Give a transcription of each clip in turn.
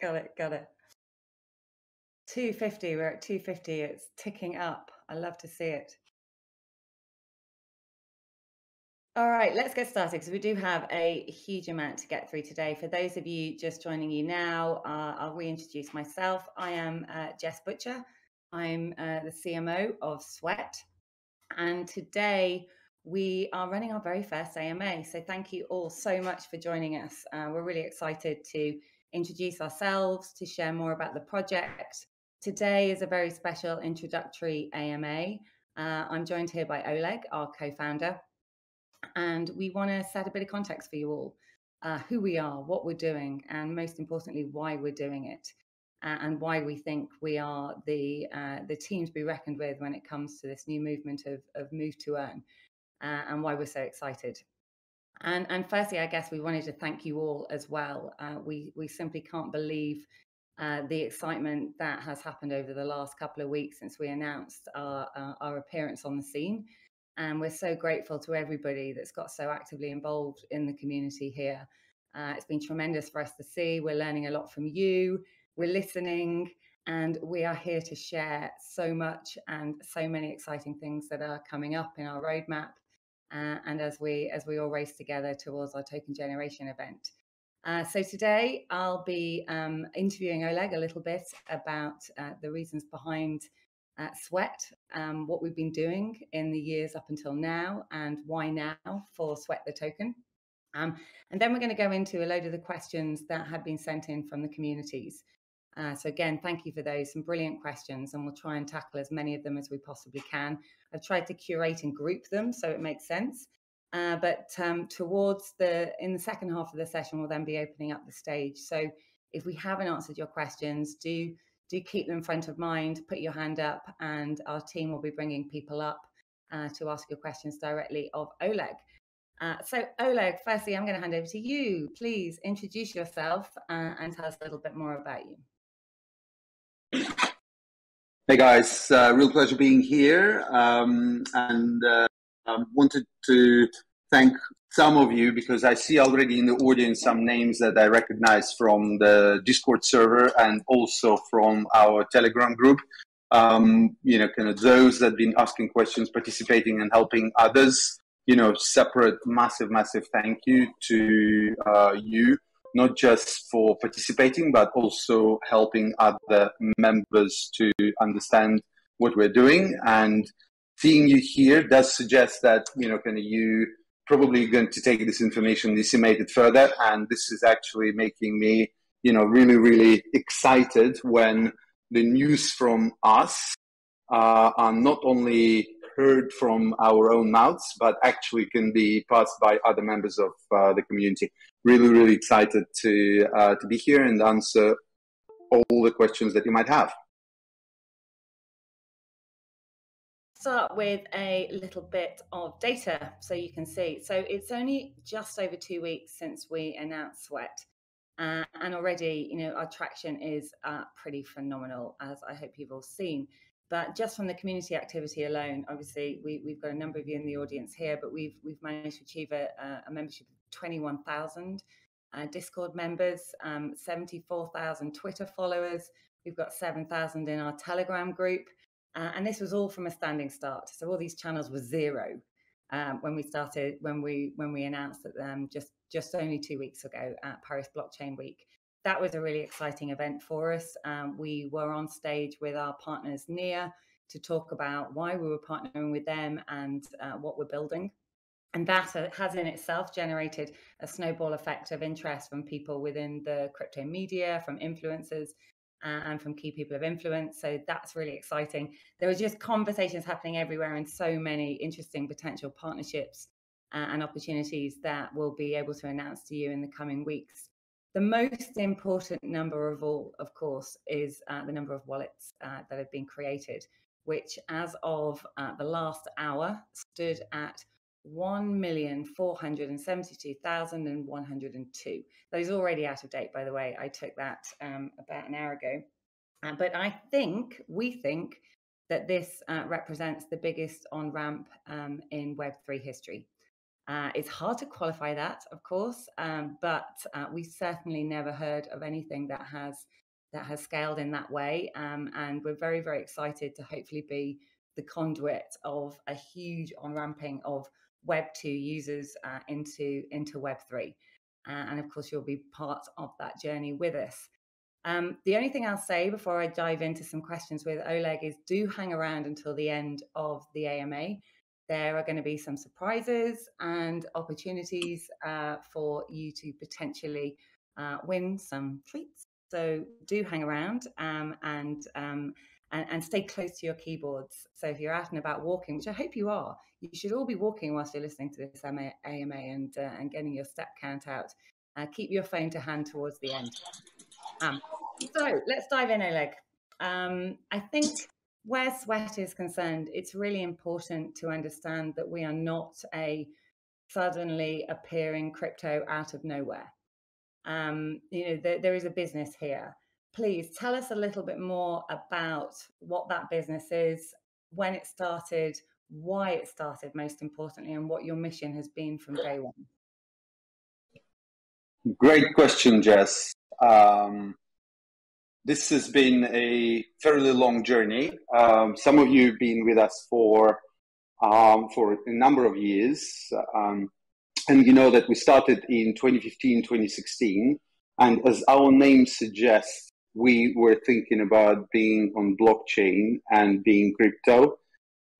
got it, got it. 250, we're at 250. It's ticking up. I love to see it. All right, let's get started because we do have a huge amount to get through today. For those of you just joining you now, uh, I'll reintroduce myself. I am uh, Jess Butcher. I'm uh, the CMO of Sweat. And today we are running our very first AMA. So thank you all so much for joining us. Uh, we're really excited to introduce ourselves, to share more about the project. Today is a very special introductory AMA. Uh, I'm joined here by Oleg, our co founder, and we want to set a bit of context for you all uh, who we are, what we're doing, and most importantly, why we're doing it. Uh, and why we think we are the uh, the team to be reckoned with when it comes to this new movement of, of move to earn uh, and why we're so excited. And, and firstly, I guess we wanted to thank you all as well. Uh, we, we simply can't believe uh, the excitement that has happened over the last couple of weeks since we announced our, uh, our appearance on the scene. And we're so grateful to everybody that's got so actively involved in the community here. Uh, it's been tremendous for us to see. We're learning a lot from you. We're listening and we are here to share so much and so many exciting things that are coming up in our roadmap uh, and as we as we all race together towards our token generation event. Uh, so today I'll be um, interviewing Oleg a little bit about uh, the reasons behind uh, Sweat, um, what we've been doing in the years up until now, and why now for Sweat the token. Um, and then we're going to go into a load of the questions that have been sent in from the communities. Uh, so again, thank you for those. Some brilliant questions, and we'll try and tackle as many of them as we possibly can. I've tried to curate and group them so it makes sense. Uh, but um, towards the in the second half of the session, we'll then be opening up the stage. So if we haven't answered your questions, do do keep them front of mind. Put your hand up, and our team will be bringing people up uh, to ask your questions directly of Oleg. Uh, so, Oleg, firstly, I'm going to hand over to you. Please introduce yourself uh, and tell us a little bit more about you. Hey guys, uh, real pleasure being here, um, and uh, um, wanted to thank some of you because I see already in the audience some names that I recognize from the Discord server and also from our Telegram group. Um, you know, kind of those that have been asking questions, participating, and helping others. You know, separate, massive, massive thank you to uh, you not just for participating, but also helping other members to understand what we're doing. And seeing you here does suggest that, you know, kind of you probably going to take this information, disseminate it further. And this is actually making me, you know, really, really excited when the news from us uh, are not only heard from our own mouths, but actually can be passed by other members of uh, the community. Really, really excited to uh, to be here and answer all the questions that you might have. Start with a little bit of data so you can see. So it's only just over two weeks since we announced Sweat. Uh, and already, you know, our traction is uh, pretty phenomenal, as I hope you've all seen. But just from the community activity alone, obviously we, have got a number of you in the audience here, but we've we've managed to achieve a, a membership of 21,000 uh, Discord members, um, 74,000 Twitter followers. We've got 7,000 in our Telegram group. Uh, and this was all from a standing start. So all these channels were zero um, when we started, when we when we announced that them just just only two weeks ago at Paris Blockchain Week that was a really exciting event for us. Um, we were on stage with our partners NEAR to talk about why we were partnering with them and uh, what we're building. And that has in itself generated a snowball effect of interest from people within the crypto media, from influencers, and from key people of influence. So that's really exciting. There were just conversations happening everywhere and so many interesting potential partnerships uh, and opportunities that we'll be able to announce to you in the coming weeks. The most important number of all, of course, is uh, the number of wallets uh, that have been created, which as of uh, the last hour stood at 1,472,102. Those already out of date, by the way. I took that um, about an hour ago. Uh, but I think, we think, that this uh, represents the biggest on ramp um, in Web3 history. Uh, it's hard to qualify that, of course, um, but uh, we certainly never heard of anything that has that has scaled in that way, um, and we're very, very excited to hopefully be the conduit of a huge on ramping of Web two users uh, into into Web three, uh, and of course you'll be part of that journey with us. Um, the only thing I'll say before I dive into some questions with Oleg is do hang around until the end of the AMA there are going to be some surprises and opportunities uh, for you to potentially uh, win some treats. So do hang around um, and, um, and, and stay close to your keyboards. So if you're out and about walking, which I hope you are, you should all be walking whilst you're listening to this AMA, and uh, and getting your step count out. Uh, keep your phone to hand towards the end. Um, so let's dive in, Oleg. Um, I think where sweat is concerned, it's really important to understand that we are not a suddenly appearing crypto out of nowhere. Um, you know, there, there is a business here. Please tell us a little bit more about what that business is, when it started, why it started, most importantly, and what your mission has been from day one. Great question, Jess. Um, this has been a fairly long journey. Um, some of you have been with us for um, for a number of years, um, and you know that we started in 2015, 2016, and as our name suggests, we were thinking about being on blockchain and being crypto.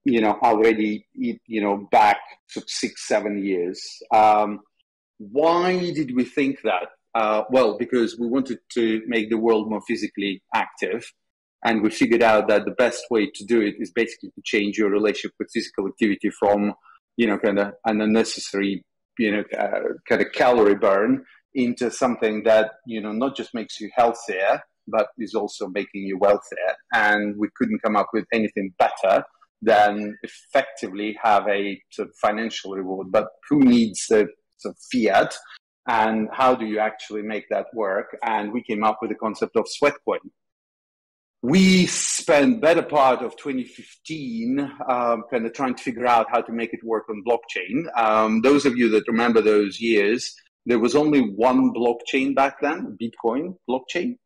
You know, already you know back six, seven years. Um, why did we think that? Uh, well, because we wanted to make the world more physically active. And we figured out that the best way to do it is basically to change your relationship with physical activity from, you know, kind of an unnecessary, you know, uh, kind of calorie burn into something that, you know, not just makes you healthier, but is also making you wealthier. And we couldn't come up with anything better than effectively have a sort of financial reward. But who needs the sort of fiat and how do you actually make that work? And we came up with the concept of Sweatcoin. We spent better part of 2015 um, kind of trying to figure out how to make it work on blockchain. Um, those of you that remember those years, there was only one blockchain back then, Bitcoin blockchain.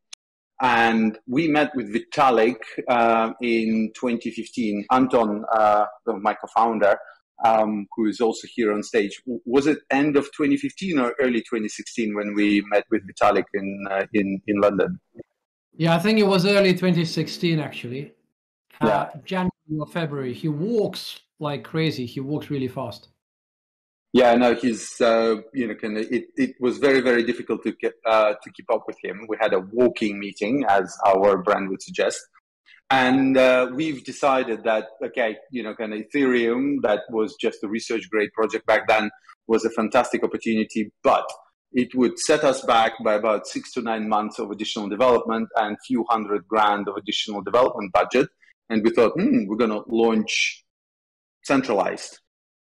And we met with Vitalik uh, in 2015. Anton, uh, my co-founder, um, who is also here on stage. Was it end of 2015 or early 2016 when we met with Vitalik in uh, in in London? Yeah, I think it was early 2016 actually. Uh, yeah. January or February. He walks like crazy. He walks really fast. Yeah, no, he's uh, you know, kind of, it, it was very very difficult to get uh, to keep up with him. We had a walking meeting, as our brand would suggest, and uh, we've decided that, okay, you know, kind of Ethereum, that was just a research grade project back then, was a fantastic opportunity, but it would set us back by about six to nine months of additional development and few hundred grand of additional development budget. And we thought, hmm, we're going to launch centralized.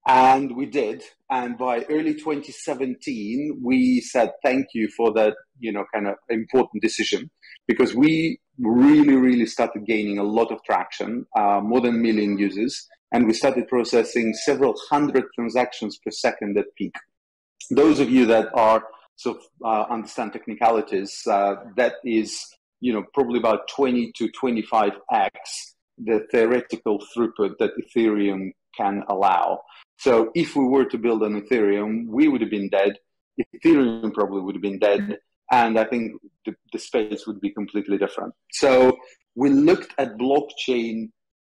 And we did. And by early 2017, we said thank you for that, you know, kind of important decision because we really, really started gaining a lot of traction, uh, more than a million users. And we started processing several hundred transactions per second at peak. Those of you that are so uh, understand technicalities, uh, that is, you know, probably about 20 to 25x the theoretical throughput that Ethereum can allow. So if we were to build an Ethereum, we would have been dead. Ethereum probably would have been dead. And I think the, the space would be completely different. So we looked at blockchain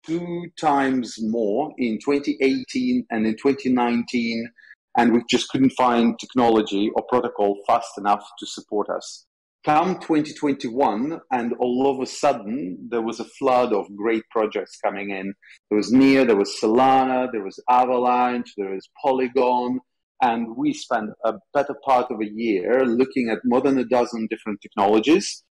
two times more in 2018 and in 2019, and we just couldn't find technology or protocol fast enough to support us. Come 2021, and all of a sudden, there was a flood of great projects coming in. There was Near, there was Solana, there was Avalanche, there was Polygon, and we spent a better part of a year looking at more than a dozen different technologies.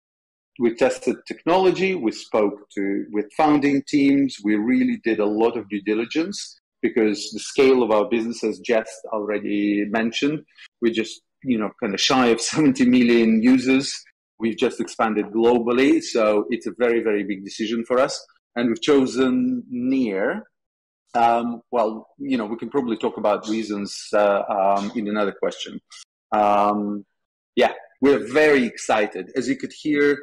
We tested technology, we spoke to with founding teams, we really did a lot of due diligence because the scale of our business, as Jess already mentioned, We're just you know, kind of shy of 70 million users. We've just expanded globally, so it's a very, very big decision for us. And we've chosen Near Um, well, you know, we can probably talk about reasons uh, um, in another question. Um, yeah, we're very excited. As you could hear,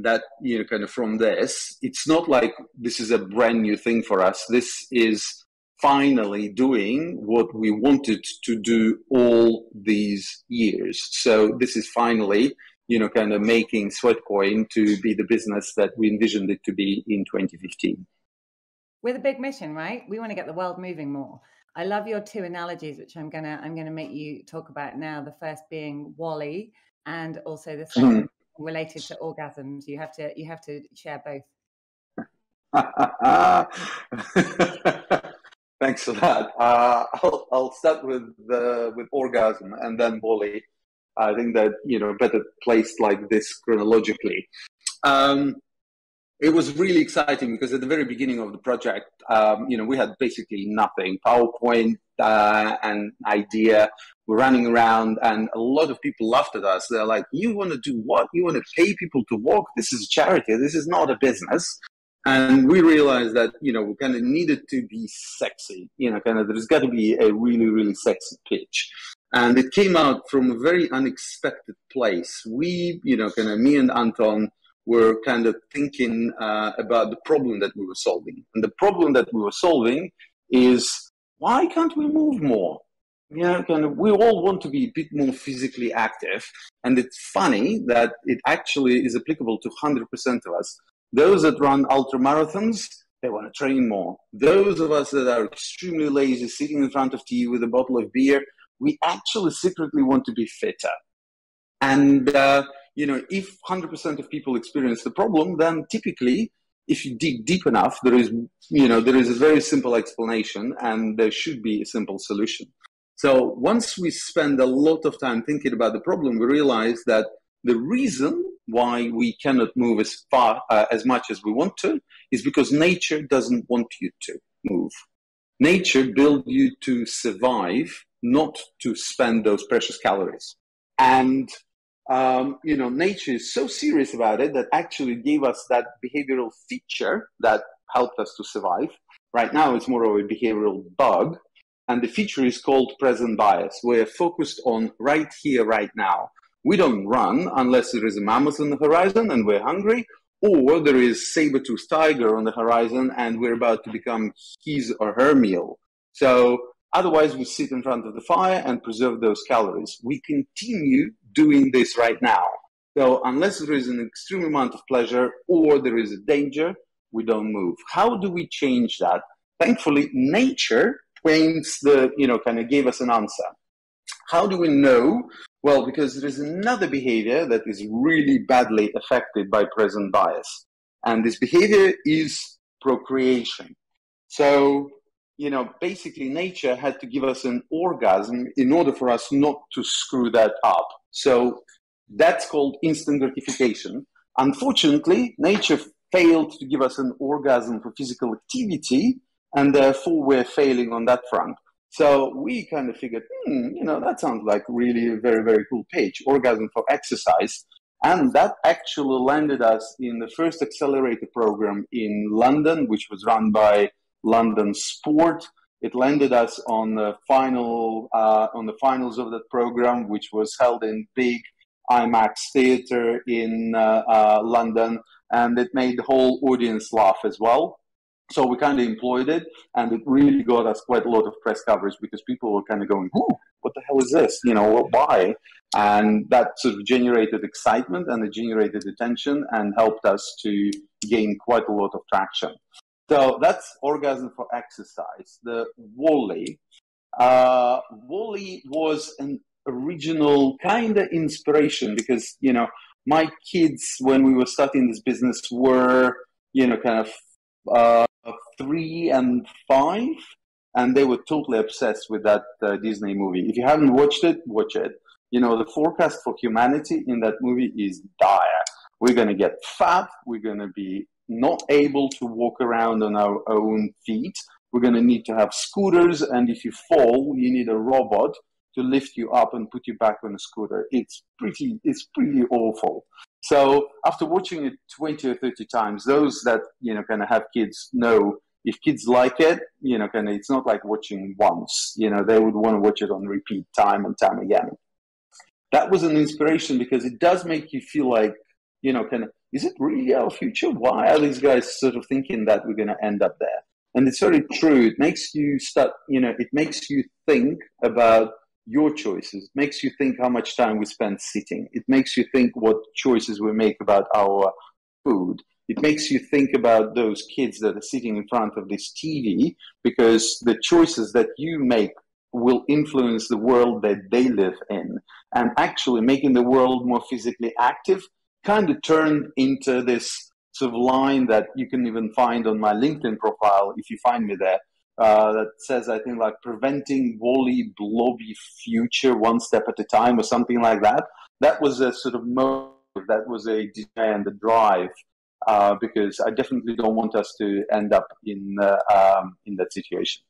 that you know, kind of from this, it's not like this is a brand new thing for us. This is finally doing what we wanted to do all these years. So this is finally, you know, kind of making Sweatcoin to be the business that we envisioned it to be in 2015 with a big mission, right? We want to get the world moving more. I love your two analogies, which I'm gonna I'm gonna make you talk about now. The first being WALL-E, and also the mm-hmm. second mm. related to orgasms. You have to you have to share both. Thanks for that. Uh, I'll, I'll start with uh, with orgasm and then WALL-E. I think that you know better placed like this chronologically. Um, it was really exciting because at the very beginning of the project, um, you know, we had basically nothing, PowerPoint uh, and idea. We're running around, and a lot of people laughed at us. They're like, "You want to do what? You want to pay people to walk? This is a charity. This is not a business." And we realized that you know we kind of needed to be sexy. You know, kind of there's got to be a really, really sexy pitch. And it came out from a very unexpected place. We, you know, kind of me and Anton were kind of thinking uh, about the problem that we were solving. And the problem that we were solving is why can't we move more? You know, kind of, we all want to be a bit more physically active. And it's funny that it actually is applicable to 100% of us. Those that run ultra marathons, they want to train more. Those of us that are extremely lazy, sitting in front of TV with a bottle of beer, we actually secretly want to be fitter. And uh, you know, if 100% of people experience the problem, then typically, if you dig deep enough, there is, you know, there is a very simple explanation and there should be a simple solution. So once we spend a lot of time thinking about the problem, we realize that the reason why we cannot move as far uh, as much as we want to is because nature doesn't want you to move. Nature built you to survive, not to spend those precious calories. And um, you know, nature is so serious about it that actually gave us that behavioral feature that helped us to survive. Right now, it's more of a behavioral bug. And the feature is called present bias. We're focused on right here, right now. We don't run unless there is a mammoth on the horizon and we're hungry, or there is saber-toothed tiger on the horizon and we're about to become his or her meal. So Otherwise, we sit in front of the fire and preserve those calories. We continue doing this right now. So unless there is an extreme amount of pleasure or there is a danger, we don't move. How do we change that? Thankfully, nature paints the, you know, kind of gave us an answer. How do we know? Well, because there is another behavior that is really badly affected by present bias. And this behavior is procreation. So you know, basically nature had to give us an orgasm in order for us not to screw that up. So that's called instant gratification. Unfortunately, nature failed to give us an orgasm for physical activity, and therefore we're failing on that front. So we kind of figured, hmm, you know, that sounds like really a very, very cool page, orgasm for exercise. And that actually landed us in the first accelerator program in London, which was run by London Sport. It landed us on the final uh, on the finals of that program, which was held in big IMAX theater in uh, uh, London, and it made the whole audience laugh as well. So we kind of employed it, and it really got us quite a lot of press coverage because people were kind of going, "Who? What the hell is this? You know, why?" And that sort of generated excitement and it generated attention and helped us to gain quite a lot of traction. So that's orgasm for exercise. The WALL-E. Uh, WALL-E was an original kind of inspiration because, you know, my kids, when we were starting this business, were, you know, kind of uh, three and five, and they were totally obsessed with that uh, Disney movie. If you haven't watched it, watch it. You know, the forecast for humanity in that movie is dire. We're going to get fat. We're going to be not able to walk around on our own feet. We're going to need to have scooters, and if you fall, you need a robot to lift you up and put you back on a scooter. It's pretty, it's pretty awful. So after watching it 20 or 30 times, those that, you know, kind of have kids know if kids like it, you know, kind of, it's not like watching once. You know, they would want to watch it on repeat time and time again. That was an inspiration because it does make you feel like, you know, kind of, is it really our future? Why are these guys sort of thinking that we're going to end up there? And it's very true. It makes you start, you know, it makes you think about your choices. It makes you think how much time we spend sitting. It makes you think what choices we make about our food. It makes you think about those kids that are sitting in front of this TV because the choices that you make will influence the world that they live in. And actually, making the world more physically active kind of turned into this sort of line that you can even find on my LinkedIn profile if you find me there. Uh, that says, I think, like preventing WALL-E, blobby future one step at a time, or something like that. That was a sort of motive, that was a desire and a drive, uh, because I definitely don't want us to end up in uh, um, in that situation.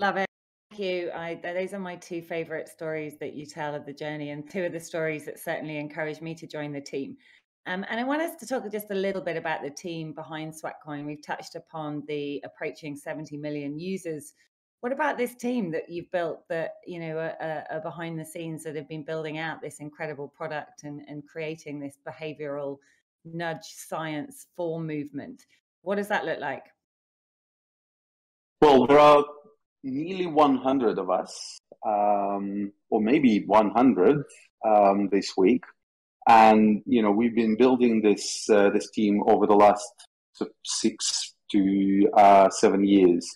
Love it. Thank you. I, those are my two favorite stories that you tell of the journey, and two of the stories that certainly encouraged me to join the team. Um, and I want us to talk just a little bit about the team behind Sweatcoin. We've touched upon the approaching 70 million users. What about this team that you've built that, you know, are, are behind the scenes that have been building out this incredible product and, and creating this behavioral nudge science for movement? What does that look like? Well, there are nearly 100 of us, um, or maybe 100 um, this week. And you know we've been building this uh, this team over the last six to uh, seven years.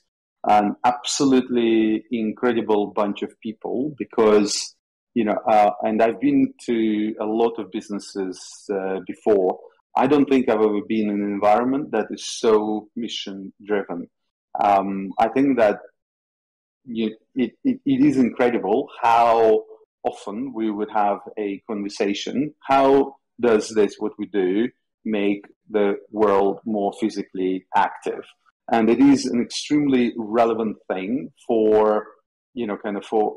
An absolutely incredible bunch of people because you know uh, and i've been to a lot of businesses uh, before. I don't think i've ever been in an environment that is so mission driven um, i think that you, it, it, it is incredible how often we would have a conversation. How does this, what we do, make the world more physically active? And it is an extremely relevant thing for, you know, kind of for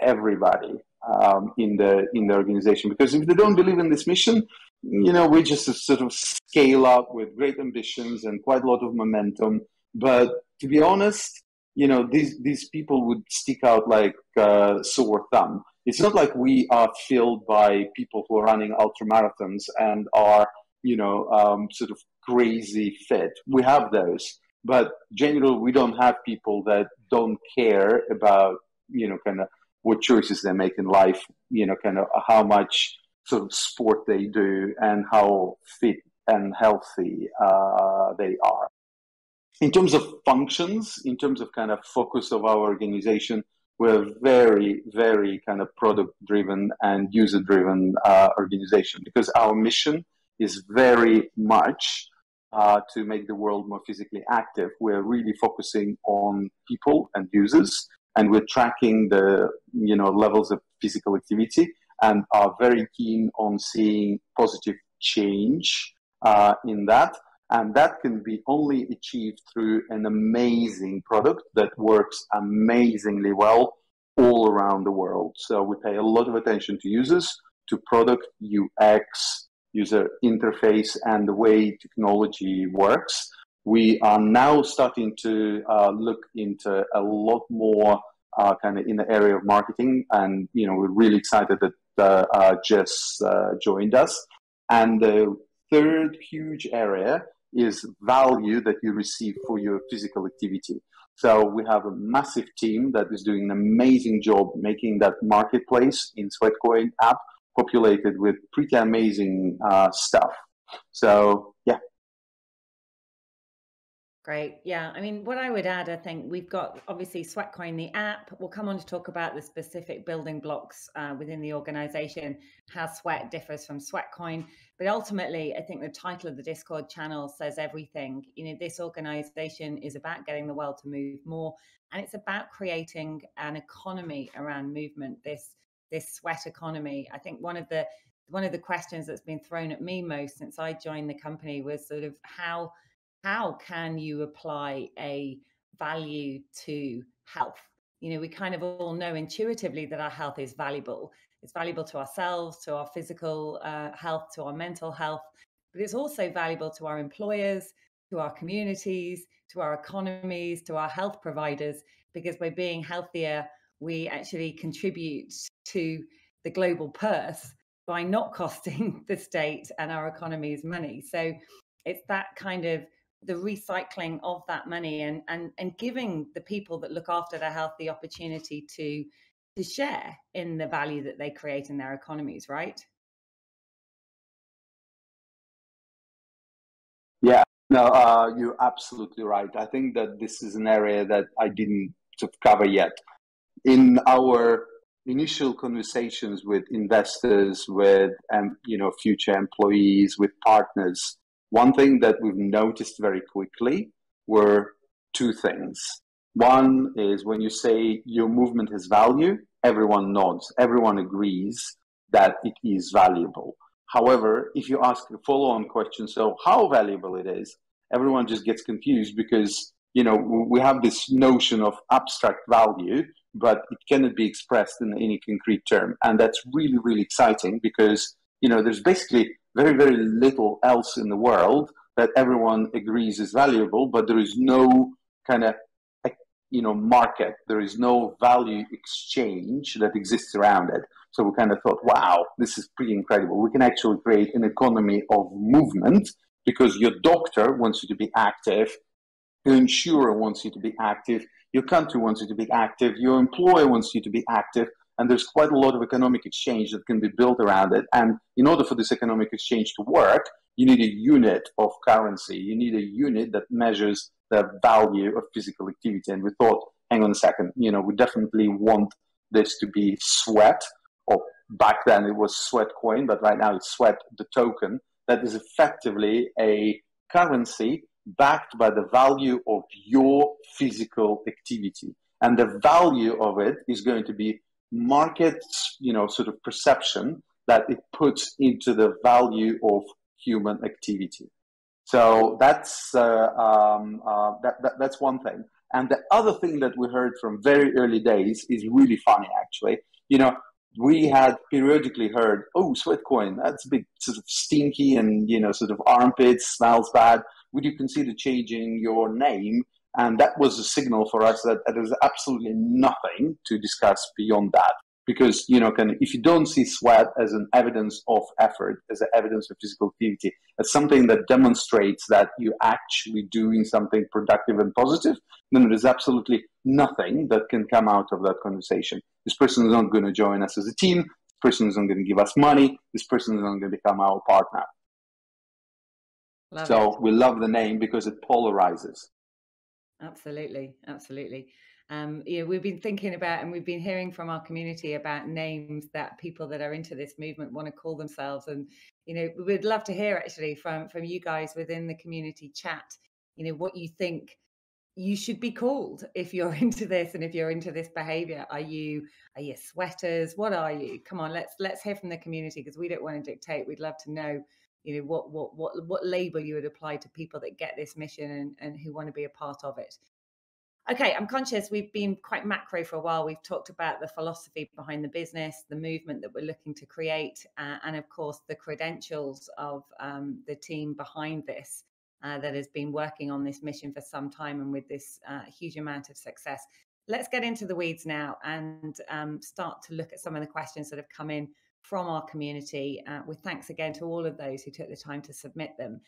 everybody um, in the in the organization. Because if they don't believe in this mission, you know, we just sort of scale up with great ambitions and quite a lot of momentum. But to be honest, you know, these these people would stick out like uh, sore thumb it's not like we are filled by people who are running ultra marathons and are, you know, um, sort of crazy fit. We have those, but generally we don't have people that don't care about, you know, kind of what choices they make in life, you know, kind of how much sort of sport they do and how fit and healthy uh, they are. In terms of functions, in terms of kind of focus of our organization, we're very, very kind of product driven and user driven uh, organization because our mission is very much uh, to make the world more physically active. We're really focusing on people and users, and we're tracking the you know levels of physical activity, and are very keen on seeing positive change uh, in that. And that can be only achieved through an amazing product that works amazingly well all around the world. So we pay a lot of attention to users, to product, UX, user interface, and the way technology works. We are now starting to uh, look into a lot more uh, kind of in the area of marketing, and you know we're really excited that uh, Jess uh, joined us. And the third huge area is value that you receive for your physical activity. So we have a massive team that is doing an amazing job making that marketplace in Sweatcoin app populated with pretty amazing uh, stuff. So Great. Yeah. I mean, what I would add, I think we've got obviously Sweatcoin, the app. We'll come on to talk about the specific building blocks uh, within the organization, how Sweat differs from Sweatcoin. But ultimately, I think the title of the Discord channel says everything. You know, this organization is about getting the world to move more, and it's about creating an economy around movement. This this sweat economy. I think one of the one of the questions that's been thrown at me most since I joined the company was sort of how how can you apply a value to health? You know, we kind of all know intuitively that our health is valuable. It's valuable to ourselves, to our physical uh, health, to our mental health, but it's also valuable to our employers, to our communities, to our economies, to our health providers, because by being healthier, we actually contribute to the global purse by not costing the state and our economies money. So it's that kind of the recycling of that money and and and giving the people that look after their health the opportunity to to share in the value that they create in their economies, right? Yeah, no, uh, you're absolutely right. I think that this is an area that I didn't cover yet. In our initial conversations with investors, with um, you know future employees, with partners, one thing that we've noticed very quickly were two things. One is when you say your movement has value, everyone nods, everyone agrees that it is valuable. However, if you ask a follow on question, so how valuable it is, everyone just gets confused because you know we have this notion of abstract value but it cannot be expressed in any concrete term and that's really really exciting because you know there's basically very very little else in the world that everyone agrees is valuable but there is no kind of you know market. There is no value exchange that exists around it. So we kind of thought wow this is pretty incredible. We can actually create an economy of movement because your doctor wants you to be active, your insurer wants you to be active, your country wants you to be active, your employer wants you to be active, and there's quite a lot of economic exchange that can be built around it. And in order for this economic exchange to work, you need a unit of currency. You need a unit that measures the value of physical activity. And we thought, hang on a second, you know, we definitely want this to be sweat, or back then it was sweat coin, but right now it's sweat the token that is effectively a currency backed by the value of your physical activity. And the value of it is going to be market, you know, sort of perception that it puts into the value of human activity. So that's uh, um, uh, that, that, that's one thing. And the other thing that we heard from very early days is really funny, actually. You know, we had periodically heard, oh, Sweatcoin, that's a bit sort of stinky and, you know, sort of armpits, smells bad. Would you consider changing your name? And that was a signal for us that there's absolutely nothing to discuss beyond that. Because you know can if you don't see sweat as an evidence of effort as an evidence of physical activity as something that demonstrates that you're actually doing something productive and positive then there's absolutely nothing that can come out of that conversation. This person is not going to join us as a team. This person is not going to give us money. This person is not going to become our partner. Love so it. we love the name because it polarizes absolutely absolutely. Um, know, we've been thinking about and we've been hearing from our community about names that people that are into this movement want to call themselves. And, you know, we'd love to hear actually from, from you guys within the community chat, you know, what you think you should be called if you're into this and if you're into this behavior. Are you are you sweaters? What are you? Come on let's let's hear from the community because we don't want to dictate. We'd love to know you know what what what what label you would apply to people that get this mission and, and who want to be a part of it Okay, I'm conscious we've been quite macro for a while. We've talked about the philosophy behind the business, the movement that we're looking to create, uh, and of course, the credentials of um, the team behind this uh, that has been working on this mission for some time and with this uh, huge amount of success. Let's get into the weeds now and um, start to look at some of the questions that have come in from our community. Uh, with thanks again to all of those who took the time to submit them.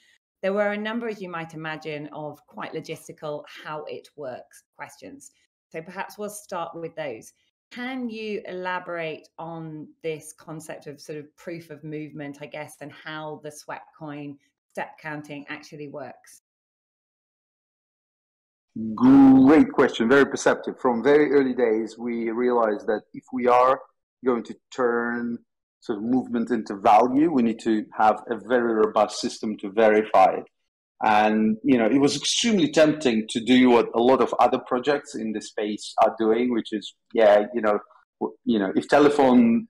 There were a number, as you might imagine, of quite logistical how it works questions. So perhaps we'll start with those. Can you elaborate on this concept of sort of proof of movement, I guess, and how the sweat coin step counting actually works? Great question, very perceptive. From very early days, we realized that if we are going to turn sort of movement into value, we need to have a very robust system to verify it. And you know, it was extremely tempting to do what a lot of other projects in the space are doing, which is, yeah, you know, you know, if telephone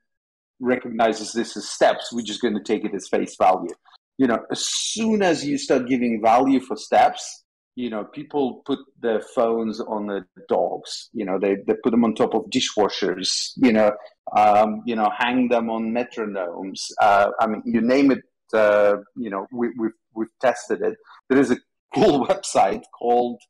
recognizes this as steps, we're just going to take it as face value. You know, as soon as you start giving value for steps, you know, people put their phones on the dogs. You know, they, they put them on top of dishwashers. You know, um, you know, hang them on metronomes. Uh, I mean, you name it. Uh, you know, we, we've we've tested it. There is a cool website called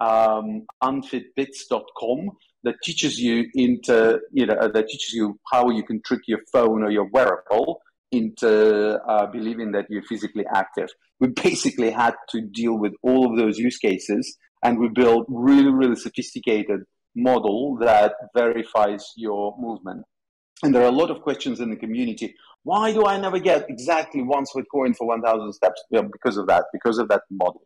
um, unfitbits.com that teaches you into you know that teaches you how you can trick your phone or your wearable into uh, believing that you're physically active. We basically had to deal with all of those use cases, and we built really really sophisticated model that verifies your movement. And there are a lot of questions in the community. Why do I never get exactly one sweat coin for 1,000 steps? Because of that, because of that model.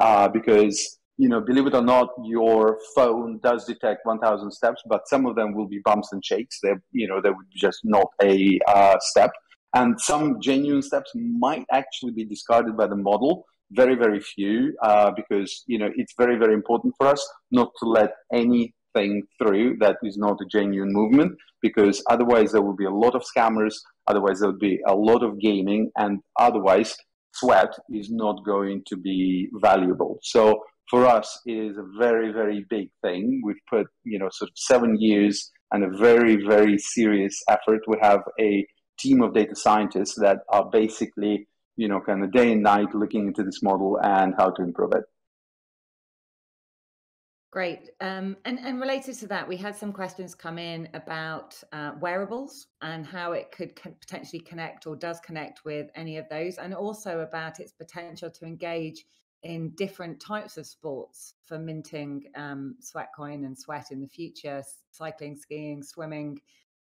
Uh, because you know, believe it or not, your phone does detect 1,000 steps, but some of them will be bumps and shakes. They're, you know, they would just not a uh, step. And some genuine steps might actually be discarded by the model. Very, very few, uh, because, you know, it's very, very important for us not to let anything through that is not a genuine movement, because otherwise there will be a lot of scammers. Otherwise there will be a lot of gaming and otherwise sweat is not going to be valuable. So for us it is a very very big thing we've put you know sort of seven years and a very very serious effort we have a team of data scientists that are basically you know kind of day and night looking into this model and how to improve it Great. Um, and, and related to that, we had some questions come in about uh, wearables and how it could co- potentially connect or does connect with any of those, and also about its potential to engage in different types of sports for minting um, sweat coin and sweat in the future cycling skiing swimming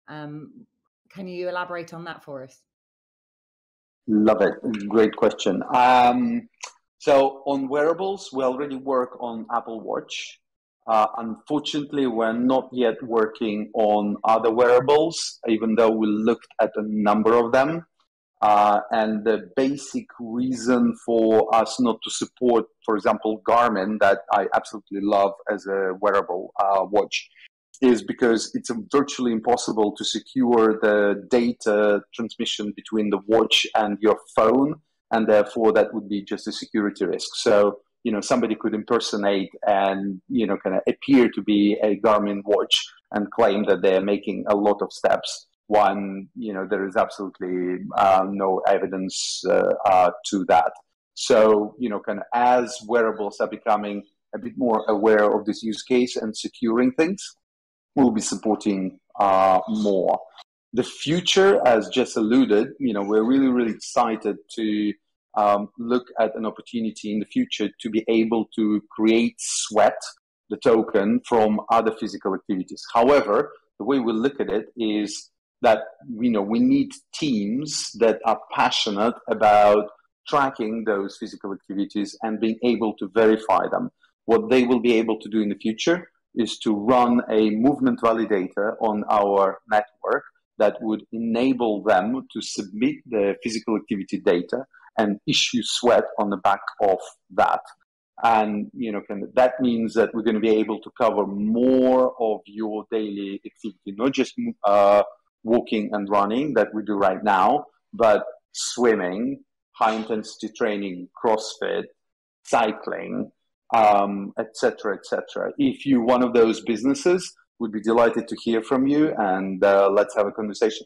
um, can you elaborate on that for us? Love it. Great question. Um, so on wearables we already work on apple watch. Uh, unfortunately we're not yet working on other wearables even though we looked at a number of them. Uh, and the basic reason for us not to support, for example, Garmin, that I absolutely love as a wearable uh, watch, is because it's virtually impossible to secure the data transmission between the watch and your phone, and therefore that would be just a security risk. So, you know, somebody could impersonate and, you know, kind of appear to be a Garmin watch and claim that they're making a lot of steps one, you know, there is absolutely uh, no evidence uh, uh, to that. So, you know, kind of as wearables are becoming a bit more aware of this use case and securing things, we'll be supporting uh, more. The future, as Jess alluded, you know, we're really, really excited to um, look at an opportunity in the future to be able to create sweat, the token, from other physical activities. However, the way we look at it is that you know we need teams that are passionate about tracking those physical activities and being able to verify them. What they will be able to do in the future is to run a movement validator on our network that would enable them to submit the physical activity data and issue sweat on the back of that. And you know, that means that we're going to be able to cover more of your daily activity, not just uh, walking and running that we do right now, but swimming, high intensity training, CrossFit, cycling, um, etc., etc. If you're one of those businesses, we'd be delighted to hear from you, and uh, let's have a conversation.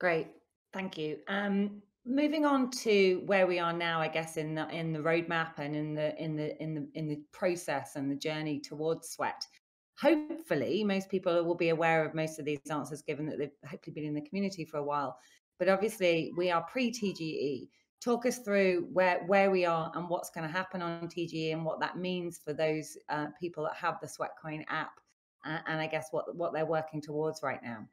Great, thank you. Um, moving on to where we are now, I guess in the in the roadmap and in the in the in the in the process and the journey towards sweat hopefully most people will be aware of most of these answers given that they've hopefully been in the community for a while but obviously we are pre-tge talk us through where where we are and what's going to happen on tge and what that means for those uh, people that have the sweatcoin app uh, and i guess what what they're working towards right now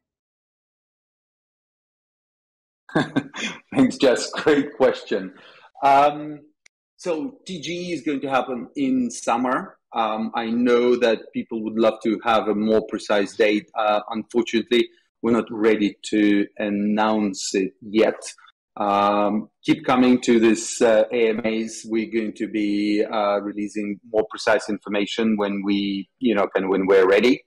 thanks jess great question um, so tge is going to happen in summer um, I know that people would love to have a more precise date. Uh, unfortunately, we're not ready to announce it yet. Um, keep coming to this uh, AMAs. We're going to be uh, releasing more precise information when we, you know, kind of when we're ready.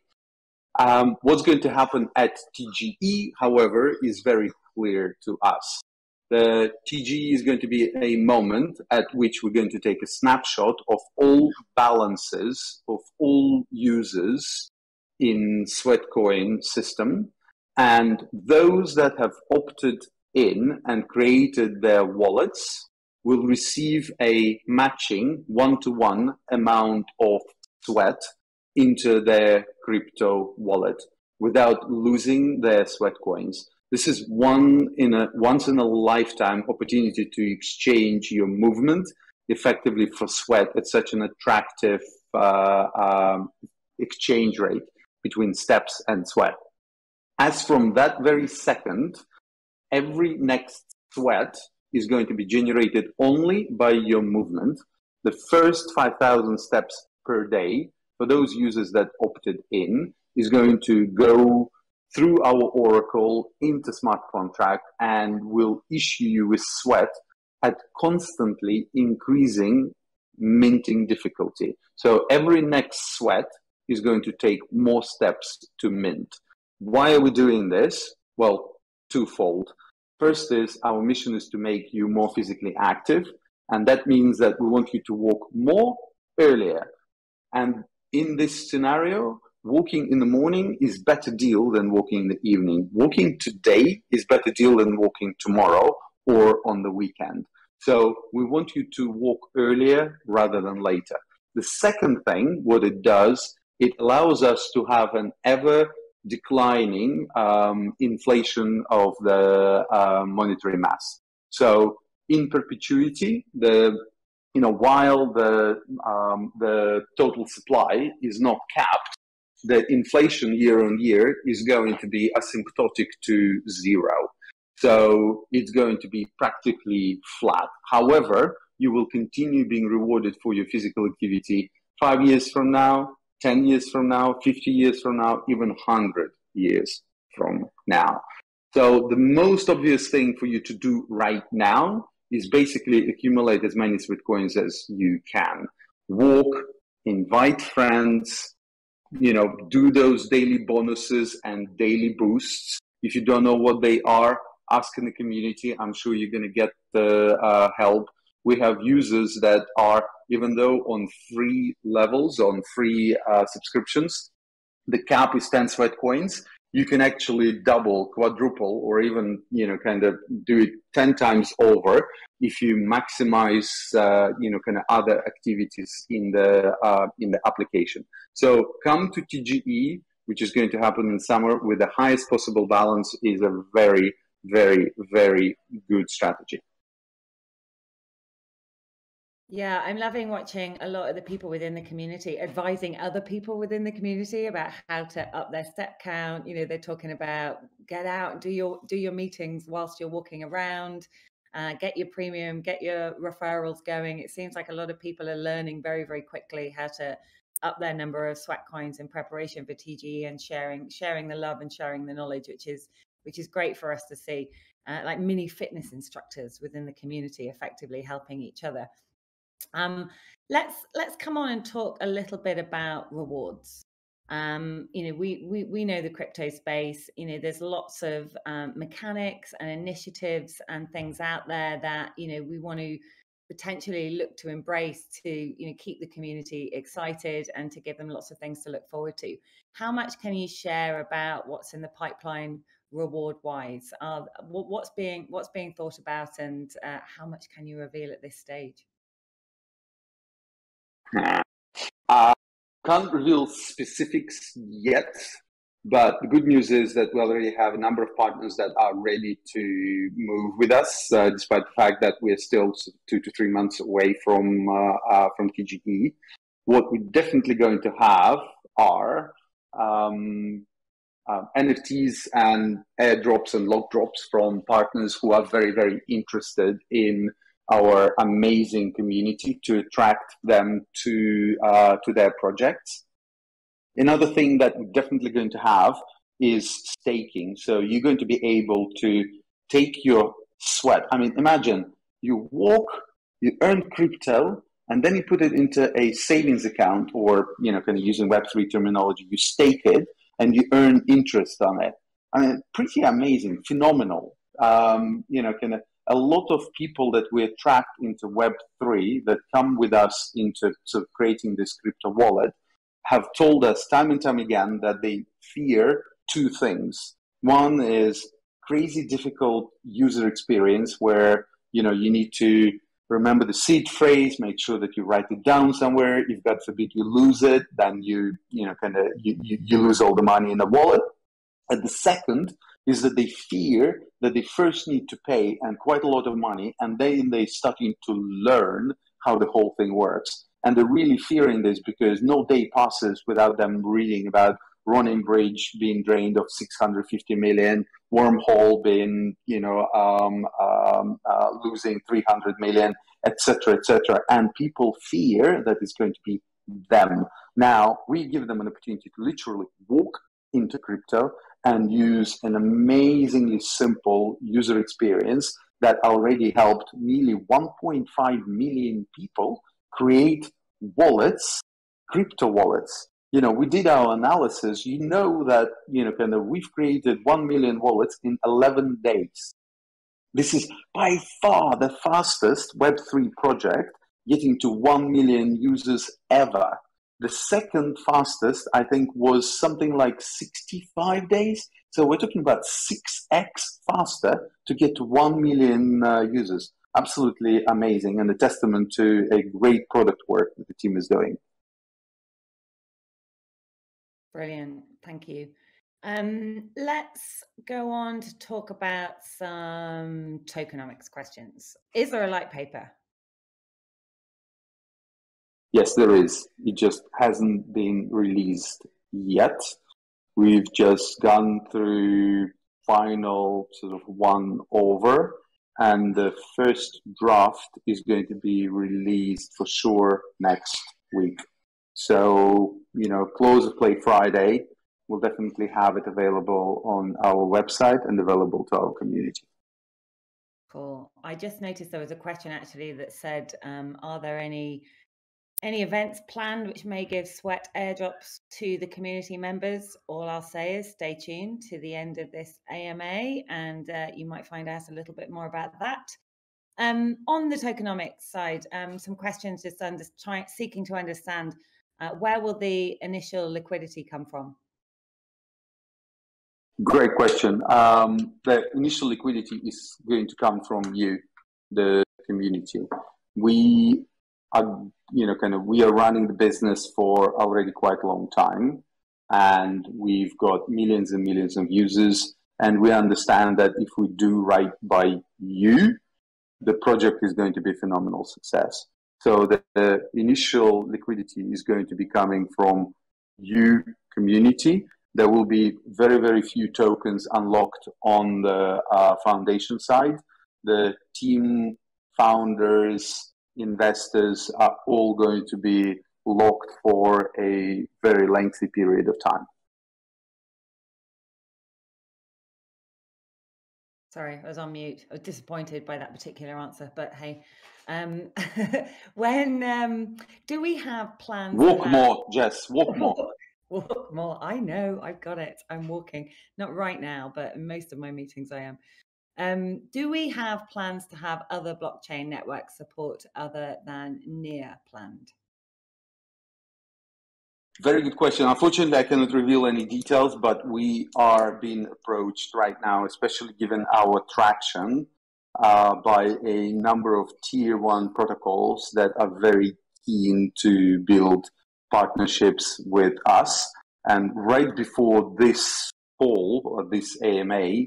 Um, what's going to happen at TGE, however, is very clear to us. The TGE is going to be a moment at which we're going to take a snapshot of all balances of all users in Sweatcoin system. And those that have opted in and created their wallets will receive a matching one to one amount of sweat into their crypto wallet without losing their sweat coins. This is one in a once in a lifetime opportunity to exchange your movement effectively for sweat at such an attractive uh, um, exchange rate between steps and sweat. As from that very second, every next sweat is going to be generated only by your movement. The first 5,000 steps per day for those users that opted in is going to go through our Oracle into smart contract and will issue you with sweat at constantly increasing minting difficulty. So every next sweat is going to take more steps to mint. Why are we doing this? Well, twofold. First is our mission is to make you more physically active. And that means that we want you to walk more earlier. And in this scenario, walking in the morning is better deal than walking in the evening. Walking today is better deal than walking tomorrow or on the weekend. So we want you to walk earlier rather than later. The second thing, what it does, it allows us to have an ever declining um, inflation of the uh, monetary mass. So in perpetuity, the you know while the um, the total supply is not capped, the inflation year on year is going to be asymptotic to zero. So it's going to be practically flat. However, you will continue being rewarded for your physical activity five years from now, 10 years from now, 50 years from now, even 100 years from now. So the most obvious thing for you to do right now is basically accumulate as many sweat coins as you can. Walk, invite friends, you know, do those daily bonuses and daily boosts. If you don't know what they are, ask in the community. I'm sure you're going to get the uh, help. We have users that are, even though on free levels, on free uh, subscriptions, the cap is 10 sweat coins. You can actually double, quadruple, or even, you know, kind of do it 10 times over if you maximize, uh, you know, kind of other activities in the, uh, in the application. So come to TGE, which is going to happen in summer with the highest possible balance is a very, very, very good strategy. Yeah, I'm loving watching a lot of the people within the community advising other people within the community about how to up their step count. You know, they're talking about get out do your do your meetings whilst you're walking around, uh, get your premium, get your referrals going. It seems like a lot of people are learning very very quickly how to up their number of sweat coins in preparation for TGE and sharing sharing the love and sharing the knowledge, which is which is great for us to see, uh, like mini fitness instructors within the community effectively helping each other. Um, let's let's come on and talk a little bit about rewards. Um, you know, we, we we know the crypto space. You know, there's lots of um, mechanics and initiatives and things out there that you know we want to potentially look to embrace to you know keep the community excited and to give them lots of things to look forward to. How much can you share about what's in the pipeline reward wise? Uh, what's being what's being thought about, and uh, how much can you reveal at this stage? Uh, can't reveal specifics yet, but the good news is that we already have a number of partners that are ready to move with us, uh, despite the fact that we're still two to three months away from uh, uh, from TGE. What we're definitely going to have are um, uh, NFTs and airdrops and lockdrops from partners who are very, very interested in our amazing community to attract them to uh, to their projects. Another thing that we're definitely going to have is staking. So you're going to be able to take your sweat. I mean, imagine you walk, you earn crypto, and then you put it into a savings account, or you know, kind of using Web three terminology, you stake it, and you earn interest on it. I mean, pretty amazing, phenomenal. Um, you know, kind of a lot of people that we attract into Web3 that come with us into creating this crypto wallet have told us time and time again that they fear two things. One is crazy difficult user experience where you know you need to remember the seed phrase, make sure that you write it down somewhere. If God forbid you lose it, then you, you know, kind of, you, you, you lose all the money in the wallet. And the second is that they fear that they first need to pay and quite a lot of money, and then they starting to learn how the whole thing works. And they're really fearing this because no day passes without them reading about Ronin Bridge being drained of 650 million, Wormhole being, you know, um, um, uh, losing 300 million, etc., etc. And people fear that it's going to be them. Now we give them an opportunity to literally walk into crypto and use an amazingly simple user experience that already helped nearly 1.5 million people create wallets, crypto wallets. You know, we did our analysis. You know that, you know, kind of we've created 1 million wallets in 11 days. This is by far the fastest Web3 project getting to 1 million users ever. The second fastest, I think, was something like 65 days. So we're talking about 6x faster to get to 1 million uh, users. Absolutely amazing and a testament to a great product work that the team is doing. Brilliant. Thank you. Um, let's go on to talk about some tokenomics questions. Is there a light paper? Yes, there is. It just hasn't been released yet. We've just gone through final sort of one over, and the first draft is going to be released for sure next week. So, you know, close of play Friday, we'll definitely have it available on our website and available to our community. Cool. I just noticed there was a question actually that said, um, are there any any events planned which may give sweat airdrops to the community members all i'll say is stay tuned to the end of this ama and uh, you might find out a little bit more about that. Um, on the tokenomics side um, some questions just under, try, seeking to understand uh, where will the initial liquidity come from? Great question. Um, the initial liquidity is going to come from you the community. We are, you know, kind of, we are running the business for already quite a long time, and we've got millions and millions of users, and we understand that if we do right by you, the project is going to be phenomenal success. So the, the initial liquidity is going to be coming from you community. There will be very, very few tokens unlocked on the uh, foundation side. The team founders, investors are all going to be locked for a very lengthy period of time. Sorry, I was on mute. I was disappointed by that particular answer, but hey, um, when um, do we have plans? Walk more, Jess. Walk more. walk more. I know. I've got it. I'm walking. Not right now, but in most of my meetings I am. Um, do we have plans to have other blockchain network support other than Near planned? Very good question. Unfortunately, I cannot reveal any details, but we are being approached right now, especially given our traction uh, by a number of tier one protocols that are very keen to build partnerships with us. And right before this fall or this AMA,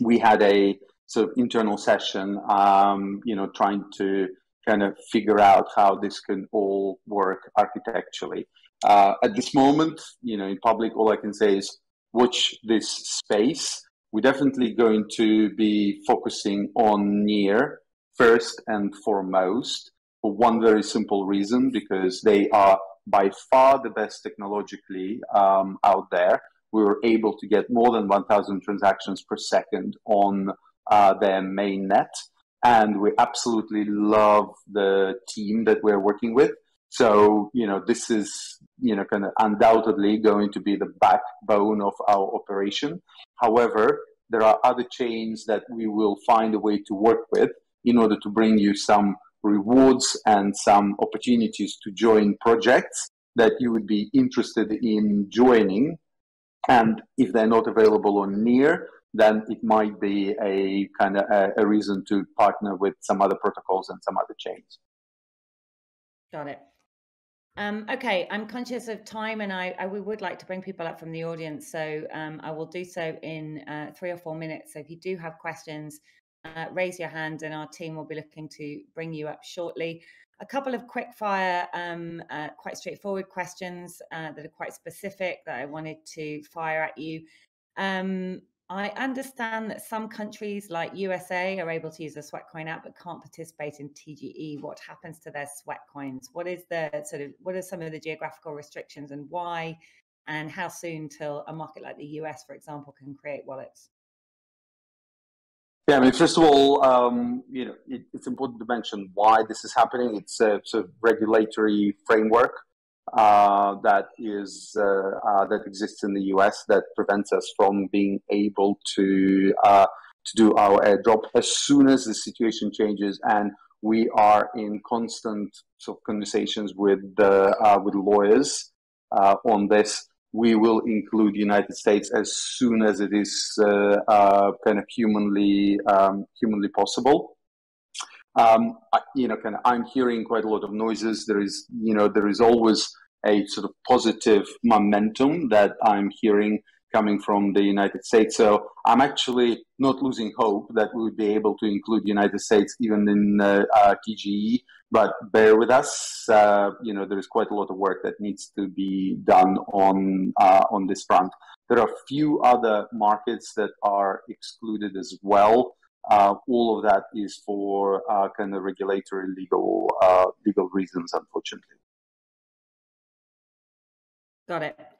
we had a sort of internal session, um, you know, trying to kind of figure out how this can all work architecturally. Uh, at this moment, you know, in public, all I can say is watch this space. We're definitely going to be focusing on near first and foremost for one very simple reason because they are by far the best technologically um, out there we were able to get more than 1,000 transactions per second on uh, their main net. And we absolutely love the team that we're working with. So, you know, this is, you know, kind of undoubtedly going to be the backbone of our operation. However, there are other chains that we will find a way to work with in order to bring you some rewards and some opportunities to join projects that you would be interested in joining and if they're not available or near, then it might be a kind of a, a reason to partner with some other protocols and some other chains. Got it. Um, okay, I'm conscious of time, and I, I, we would like to bring people up from the audience, so um, I will do so in uh, three or four minutes. So if you do have questions, uh, raise your hand, and our team will be looking to bring you up shortly. A couple of quick fire, um, uh, quite straightforward questions uh, that are quite specific that I wanted to fire at you. Um, I understand that some countries like USA are able to use the Sweatcoin app but can't participate in TGE. What happens to their sweat coins? What is the sort of what are some of the geographical restrictions and why? And how soon till a market like the US, for example, can create wallets? Yeah, I mean, first of all, um, you know, it, it's important to mention why this is happening. It's a, it's a regulatory framework uh, that is uh, uh, that exists in the US that prevents us from being able to uh, to do our airdrop as soon as the situation changes and we are in constant sort of conversations with uh, with lawyers uh, on this. We will include the United States as soon as it is kind of humanly um, humanly possible. Um, you know, kind of, I'm hearing quite a lot of noises. There is, you know, there is always a sort of positive momentum that I'm hearing coming from the United States. So I'm actually not losing hope that we would be able to include the United States even in uh, uh, TGE. But bear with us. Uh, you know, there is quite a lot of work that needs to be done on uh, on this front. There are a few other markets that are excluded as well. Uh, all of that is for uh, kind of regulatory legal legal reasons, unfortunately. Got it.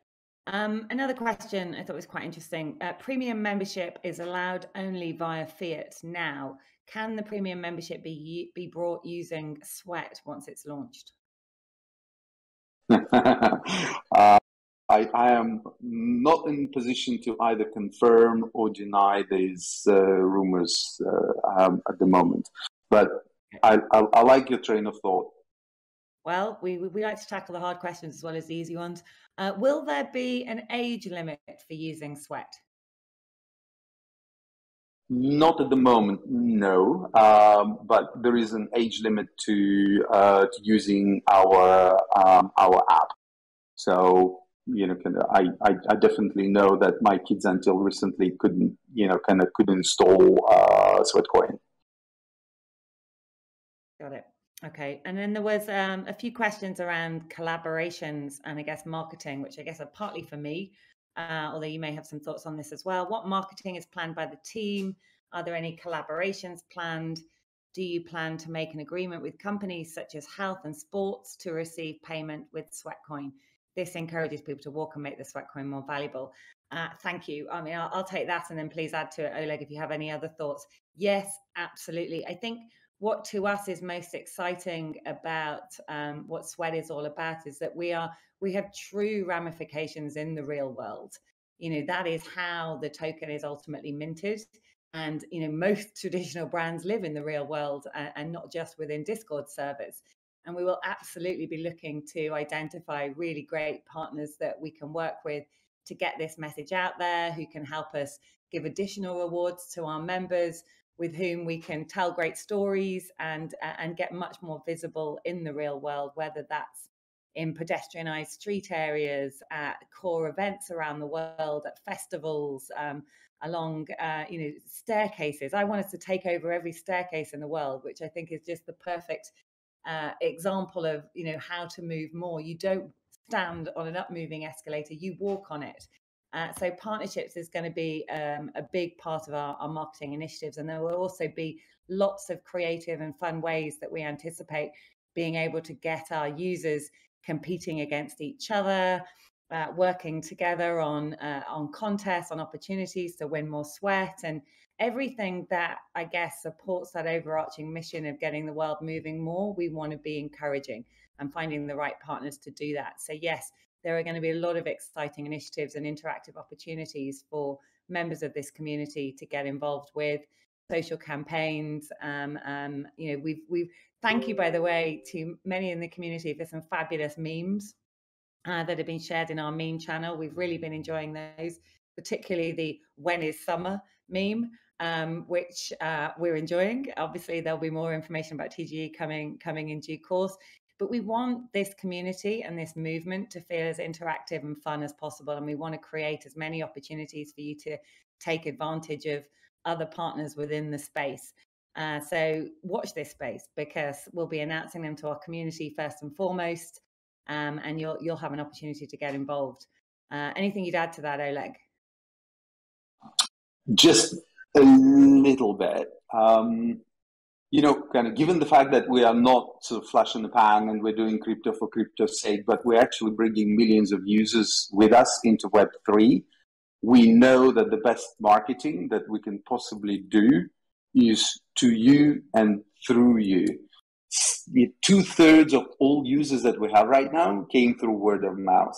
Um, another question I thought was quite interesting. Uh, premium membership is allowed only via fiat now. Can the premium membership be be brought using Sweat once it's launched? uh, I, I, am not in position to either confirm or deny these uh, rumors uh, um, at the moment, but I, I, I, like your train of thought. Well, we, we like to tackle the hard questions as well as the easy ones. Uh, will there be an age limit for using Sweat? Not at the moment, no. Um, but there is an age limit to, uh, to using our um, our app. So you know, kind of, I, I, I, definitely know that my kids until recently couldn't, you know, kind of could install uh, Sweatcoin. Got it. Okay. And then there was um, a few questions around collaborations and I guess marketing, which I guess are partly for me, uh, although you may have some thoughts on this as well. What marketing is planned by the team? Are there any collaborations planned? Do you plan to make an agreement with companies such as health and sports to receive payment with Sweatcoin? this encourages people to walk and make the Sweatcoin more valuable. Uh, thank you. I mean, I'll, I'll, take that and then please add to it, Oleg, if you have any other thoughts. Yes, absolutely. I think what to us is most exciting about um, what Sweat is all about is that we are we have true ramifications in the real world. You know, that is how the token is ultimately minted. And you know, most traditional brands live in the real world and, and not just within Discord servers. And we will absolutely be looking to identify really great partners that we can work with to get this message out there, who can help us give additional rewards to our members, with whom we can tell great stories and and get much more visible in the real world, whether that's in pedestrianized street areas, at core events around the world, at festivals, um, along uh, you know staircases. I want us to take over every staircase in the world, which I think is just the perfect uh, example of you know how to move more. You don't stand on an up moving escalator; you walk on it. Uh, so partnerships is going to be um, a big part of our, our marketing initiatives, and there will also be lots of creative and fun ways that we anticipate being able to get our users competing against each other, uh, working together on uh, on contests, on opportunities to win more sweat, and everything that I guess supports that overarching mission of getting the world moving more, we want to be encouraging and finding the right partners to do that. So, yes, there are going to be a lot of exciting initiatives and interactive opportunities for members of this community to get involved with social campaigns. Um, um, you know, we've we've thank you by the way to many in the community for some fabulous memes uh, that have been shared in our meme channel. We've really been enjoying those, particularly the "When is summer?" meme, um, which uh, we're enjoying. Obviously, there'll be more information about TGE coming coming in due course. But we want this community and this movement to feel as interactive and fun as possible, and we want to create as many opportunities for you to take advantage of other partners within the space. Uh, so watch this space because we'll be announcing them to our community first and foremost, um, and you'll you'll have an opportunity to get involved. Uh, anything you'd add to that, Oleg? Just a little bit. Um, you know, kind of given the fact that we are not sort of flash in the pan and we're doing crypto for crypto's sake, but we're actually bringing millions of users with us into Web3, we know that the best marketing that we can possibly do is to you and through you. Two thirds of all users that we have right now came through word of mouth.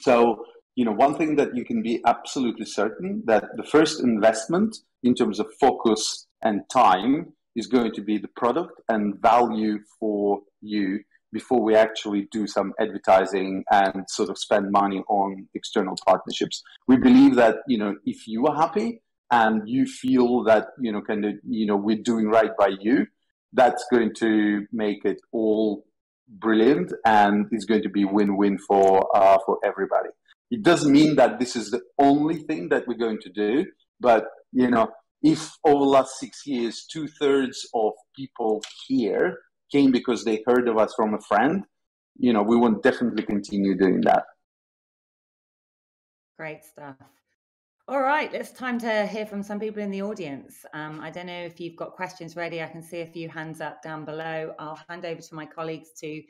So, you know, one thing that you can be absolutely certain that the first investment in terms of focus and time is going to be the product and value for you before we actually do some advertising and sort of spend money on external partnerships. We believe that, you know, if you are happy and you feel that, you know, kind of, you know, we're doing right by you, that's going to make it all brilliant and it's going to be win-win for uh, for everybody. It doesn't mean that this is the only thing that we're going to do, but you know, if over the last six years, two thirds of people here came because they heard of us from a friend, you know, we will definitely continue doing that. Great stuff. All right, it's time to hear from some people in the audience. Um, I don't know if you've got questions ready. I can see a few hands up down below. I'll hand over to my colleagues to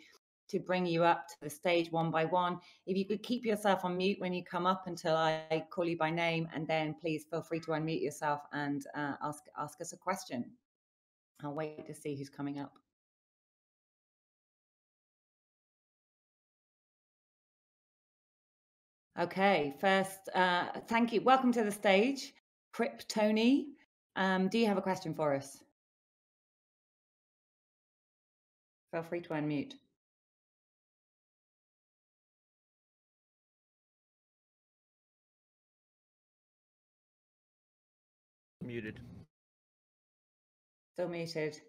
to bring you up to the stage one by one. If you could keep yourself on mute when you come up until I call you by name, and then please feel free to unmute yourself and uh, ask ask us a question. I'll wait to see who's coming up. Okay, first, uh, thank you. Welcome to the stage, Kryptoni. Um, do you have a question for us? Feel free to unmute. Muted. Still muted.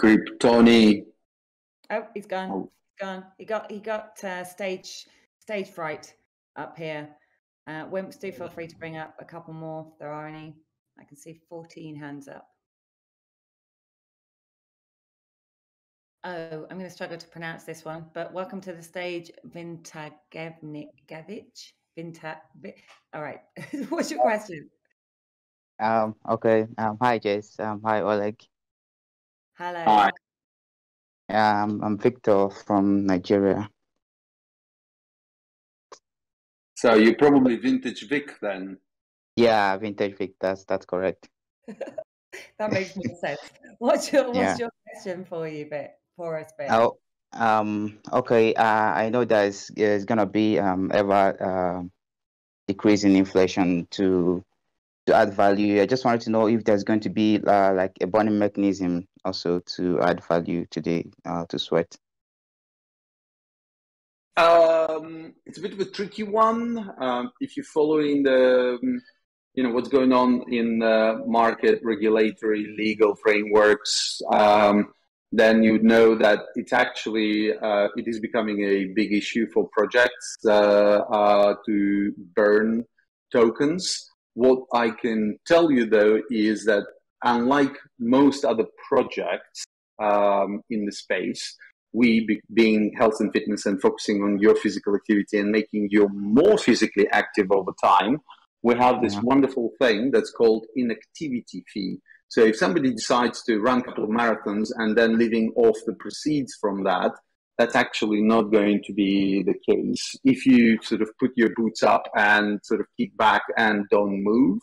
Kryptoni. Oh, he's gone. Oh. He's gone. He got he got uh, stage stage fright up here. Uh, Wimps, do feel free to bring up a couple more if there are any. I can see 14 hands up. Oh, I'm going to struggle to pronounce this one, but welcome to the stage, Vintagevich. Vinta. All right. What's your question? Um, okay. Um, hi, Jace. Um, hi, Oleg. Hello. Hi. Um, I'm Victor from Nigeria. So you're probably vintage Vic then. Yeah, Vintage Vic. That's that's correct. that makes more sense. What's your What's Yeah. your question for you, bit for us, bit? Oh, um, okay. Uh, I know there's there's gonna be um ever uh, decreasing inflation to to add value. I just wanted to know if there's going to be uh, like a bonding mechanism also to add value to the uh, to sweat. Um, it's a bit of a tricky one. Um, if you're following the, um, you know, what's going on in uh, market regulatory legal frameworks, um, then you know that it's actually uh, it is becoming a big issue for projects uh, uh, to burn tokens. What I can tell you though is that unlike most other projects um, in the space, we be, being health and fitness and focusing on your physical activity and making you more physically active over time, we have this Yeah. wonderful thing that's called inactivity fee. So if somebody decides to run a couple of marathons and then living off the proceeds from that, that's actually not going to be the case. If you sort of put your boots up and sort of kick back and don't move,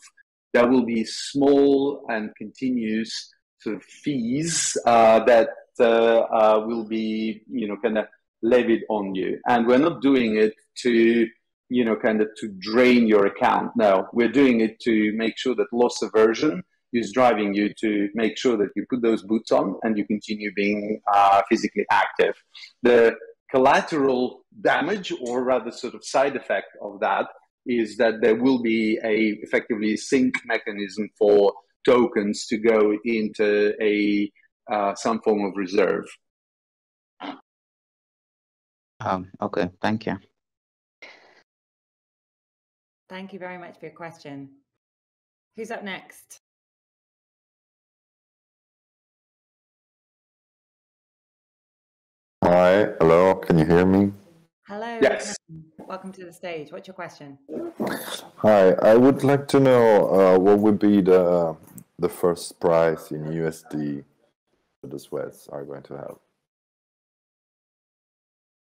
there will be small and continuous sort of fees uh, that uh, uh, will be, you know, kind of levied on you. And we're not doing it to, you know, kind of to drain your account. No, we're doing it to make sure that loss aversion is driving you to make sure that you put those boots on and you continue being uh, physically active. The collateral damage, or rather, sort of side effect of that, is that there will be a effectively sink mechanism for tokens to go into a uh, some form of reserve. Um, okay, thank you. Thank you very much for your question. Who's up next? Hi, hello, can you hear me? Hello. Yes. Welcome to the stage. What's your question? Hi, I would like to know uh, what would be the the first price in USD that the sweats are going to have.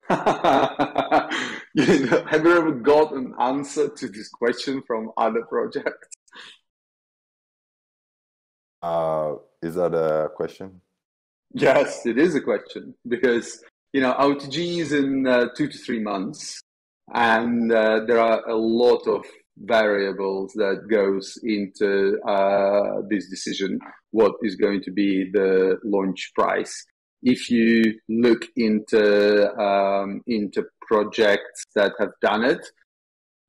you know, have you ever got an answer to this question from other projects? Uh, is that a question? Yes, it is a question because you know OTG is in uh, two to three months, and uh, there are a lot of variables that goes into uh, this decision. What is going to be the launch price? If you look into um, into projects that have done it,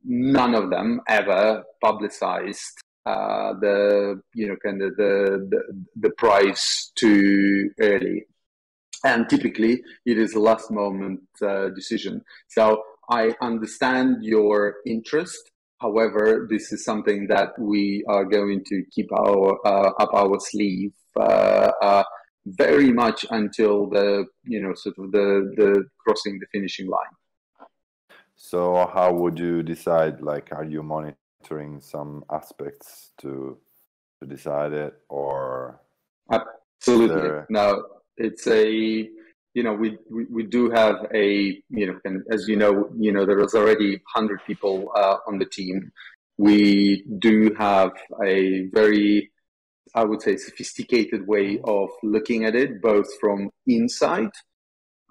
none of them ever publicized uh, the you know kind of the, the the price too early, and typically it is a last moment uh, decision. So I understand your interest. However, this is something that we are going to keep our uh, up our sleeve uh, uh, very much until the you know sort of the the crossing the finishing line. So, how would you decide? Like, are you monitoring? Some aspects to to decide it or absolutely. there... no it's a you know we, we, we do have a you know and as you know you know there is already 100 people uh, on the team. We do have a very i would say sophisticated way of looking at it both from inside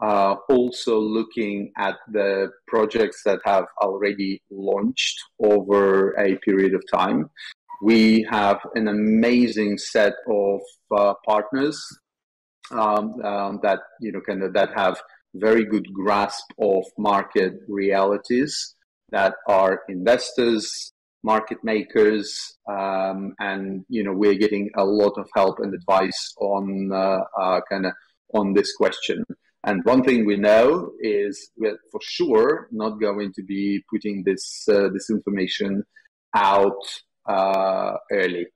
uh, also looking at the projects that have already launched over a period of time. We have an amazing set of uh, partners um, um, that you know kind of that have very good grasp of market realities that are investors market makers um, and you know we're getting a lot of help and advice on uh, uh, kind of on this question and one thing we know is we're for sure not going to be putting this uh, this information out uh, early.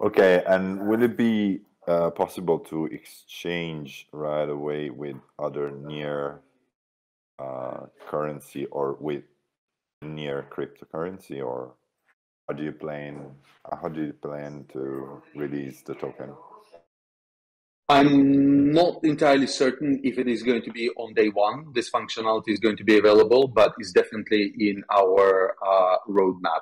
Okay, and will it be uh, possible to exchange right away with other near uh, currency or with near cryptocurrency, or how do you plan? How do you plan to release the token? I'm not entirely certain if it is going to be on day one. This functionality is going to be available, but it's definitely in our uh, roadmap.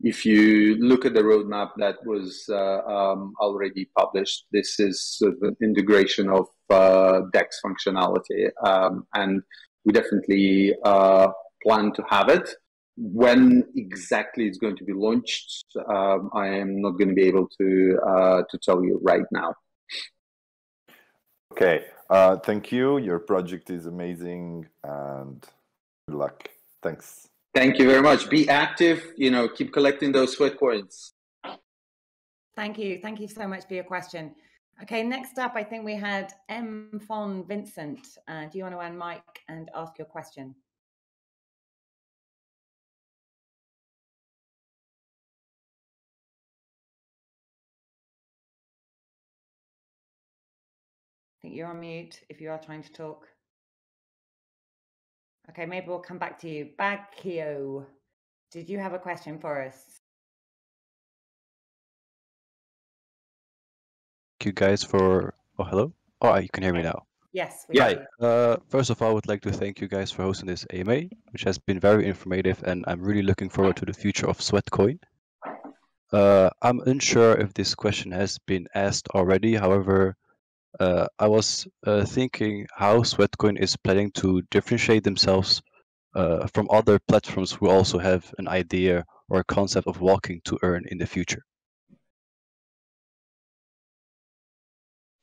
If you look at the roadmap that was uh, um, already published, this is sort of an integration of uh, DEX functionality, um, and we definitely uh, plan to have it. When exactly it's going to be launched, um, I am not going to be able to uh, to tell you right now. Okay, uh, thank you. Your project is amazing and good luck. Thanks. Thank you very much. Be active, you know, keep collecting those sweat coins. Thank you. Thank you so much for your question. Okay, next up, I think we had M. Fon Vincent. Uh, do you want to unmic and ask your question? Think you're on mute if you are trying to talk. Okay, maybe we'll come back to you. Bagkio, did you have a question for us? Thank you guys for. Oh, hello. Oh, you can hear me now. Yes. yeah. Uh, first of all, I would like to thank you guys for hosting this AMA, which has been very informative, and I'm really looking forward to the future of Sweatcoin. Uh, I'm unsure if this question has been asked already. However, uh, I was uh, thinking how Sweatcoin is planning to differentiate themselves uh, from other platforms who also have an idea or a concept of walking to earn in the future.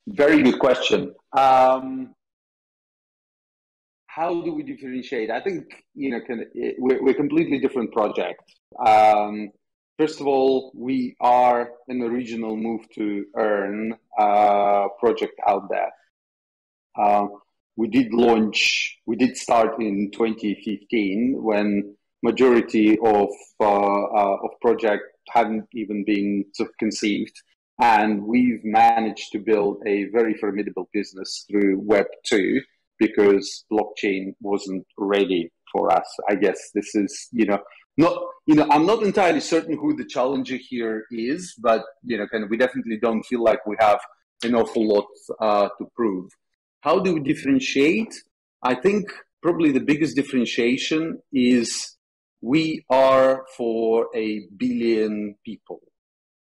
Very good question. Um, how do we differentiate? I think you know, of, we're, we're completely different project. Um, first of all, we are an original move to earn uh, project out there. Uh, we did launch, we did start in 2015 when majority of uh, uh, of project hadn't even been conceived, and we've managed to build a very formidable business through Web two because blockchain wasn't ready for us. I guess this is you know not you know I'm not entirely certain who the challenger here is, but you know kind of we definitely don't feel like we have an awful lot uh, to prove. How do we differentiate? I think probably the biggest differentiation is we are for a billion people.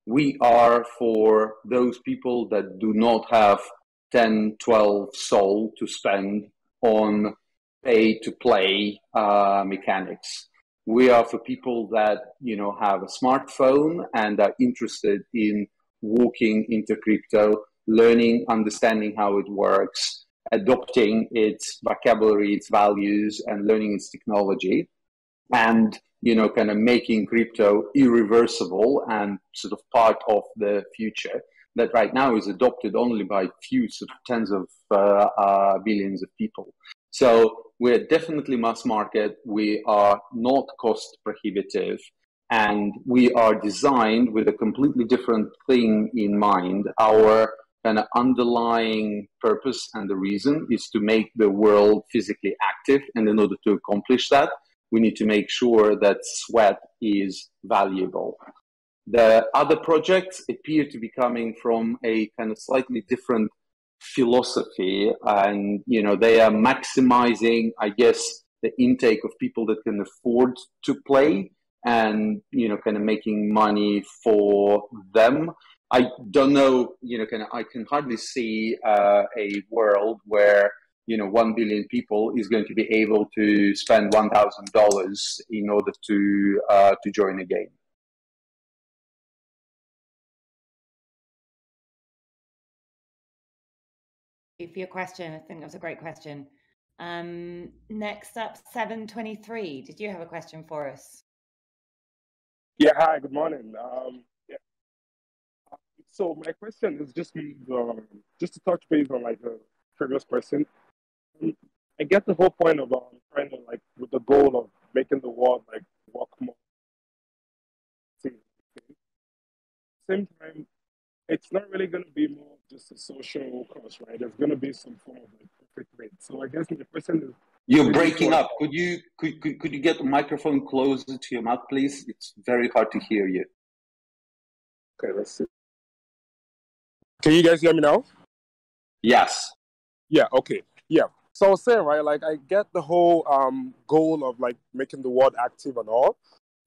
We are for those people that do not have 10, 12 SOL to spend on pay to play uh, mechanics. We are for people that, you know, have a smartphone and are interested in walking into crypto, learning, understanding how it works, adopting its vocabulary, its values, and learning its technology, and you know, kind of making crypto irreversible and sort of part of the future that right now is adopted only by few sort of tens of uh, uh, billions of people. So we're definitely mass market. We are not cost prohibitive and we are designed with a completely different thing in mind. Our kind of underlying purpose and the reason is to make the world physically active. And in order to accomplish that, we need to make sure that sweat is valuable. The other projects appear to be coming from a kind of slightly different philosophy and you know they are maximizing i guess the intake of people that can afford to play and you know kind of making money for them I don't know, you know, can I can hardly see uh, a world where you know one billion people is going to be able to spend one thousand dollars in order to uh, to join a game. For your question, I think that was a great question. Um, next up, seven twenty-three. Did you have a question for us? Yeah. Hi. Good morning. Um, so my question is just uh, just to touch base on like the previous person. I get the whole point of um, trying to like with the goal of making the world like work more. Same time, it's not really going to be more just a social cost, right? There's going to be some form of like profit rate. So I guess the question is. You're breaking up. Could you could, could could you get the microphone closer to your mouth, please? It's very hard to hear you. Okay, let's see. Can you guys hear me now? Yes. Yeah, okay. Yeah. So I was saying, right, like I get the whole um goal of like making the world active and all,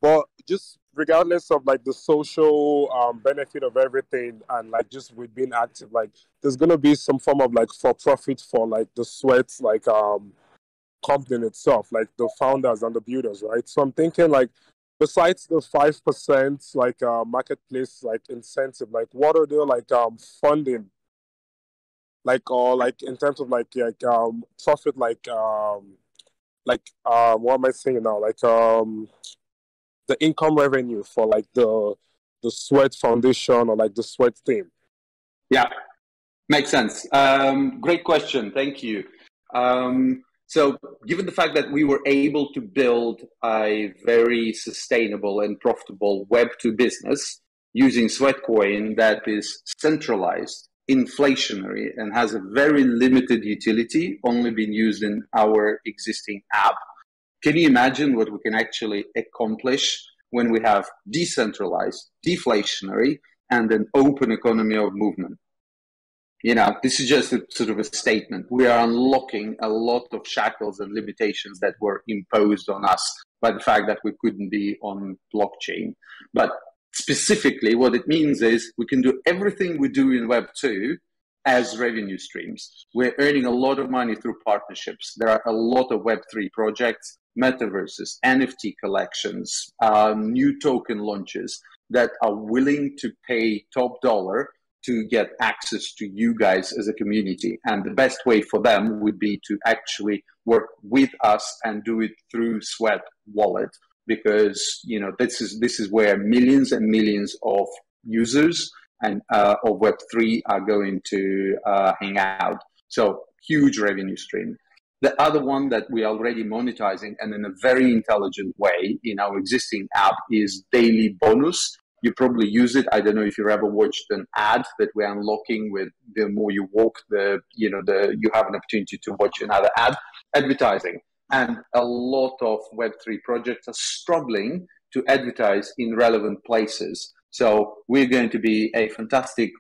but just regardless of like the social um, benefit of everything and like just with being active, like there's gonna be some form of like for profit for like the sweat like um company itself, like the founders and the builders, right? So I'm thinking like besides the five percent like uh, marketplace like incentive, like what are the like um funding, like or like in terms of like like um profit, like um like uh what am I saying now, like um the income revenue for like the the sweat foundation or like the sweat team. Yeah, makes sense. Um, great question. Thank you. Um, so, given the fact that we were able to build a very sustainable and profitable Web2 business using Sweatcoin that is centralized, inflationary, and has a very limited utility, only being used in our existing app, can you imagine what we can actually accomplish when we have decentralized, deflationary, and an open economy of movement? you know, this is just a sort of a statement. We are unlocking a lot of shackles and limitations that were imposed on us by the fact that we couldn't be on blockchain. But specifically, what it means is we can do everything we do in Web 2 as revenue streams. We're earning a lot of money through partnerships. There are a lot of Web3 projects, metaverses, NFT collections, uh, new token launches that are willing to pay top dollar to get access to you guys as a community. And the best way for them would be to actually work with us and do it through Sweat Wallet because you know this is this is where millions and millions of users and uh, of Web3 are going to uh, hang out. So huge revenue stream. The other one that we're already monetizing and in a very intelligent way in our existing app is daily bonus. You probably use it. I don't know if you've ever watched an ad that we're unlocking with the more you walk, the you know the you have an opportunity to watch another ad. Advertising and a lot of Web3 projects are struggling to advertise in relevant places. So we're going to be a fantastic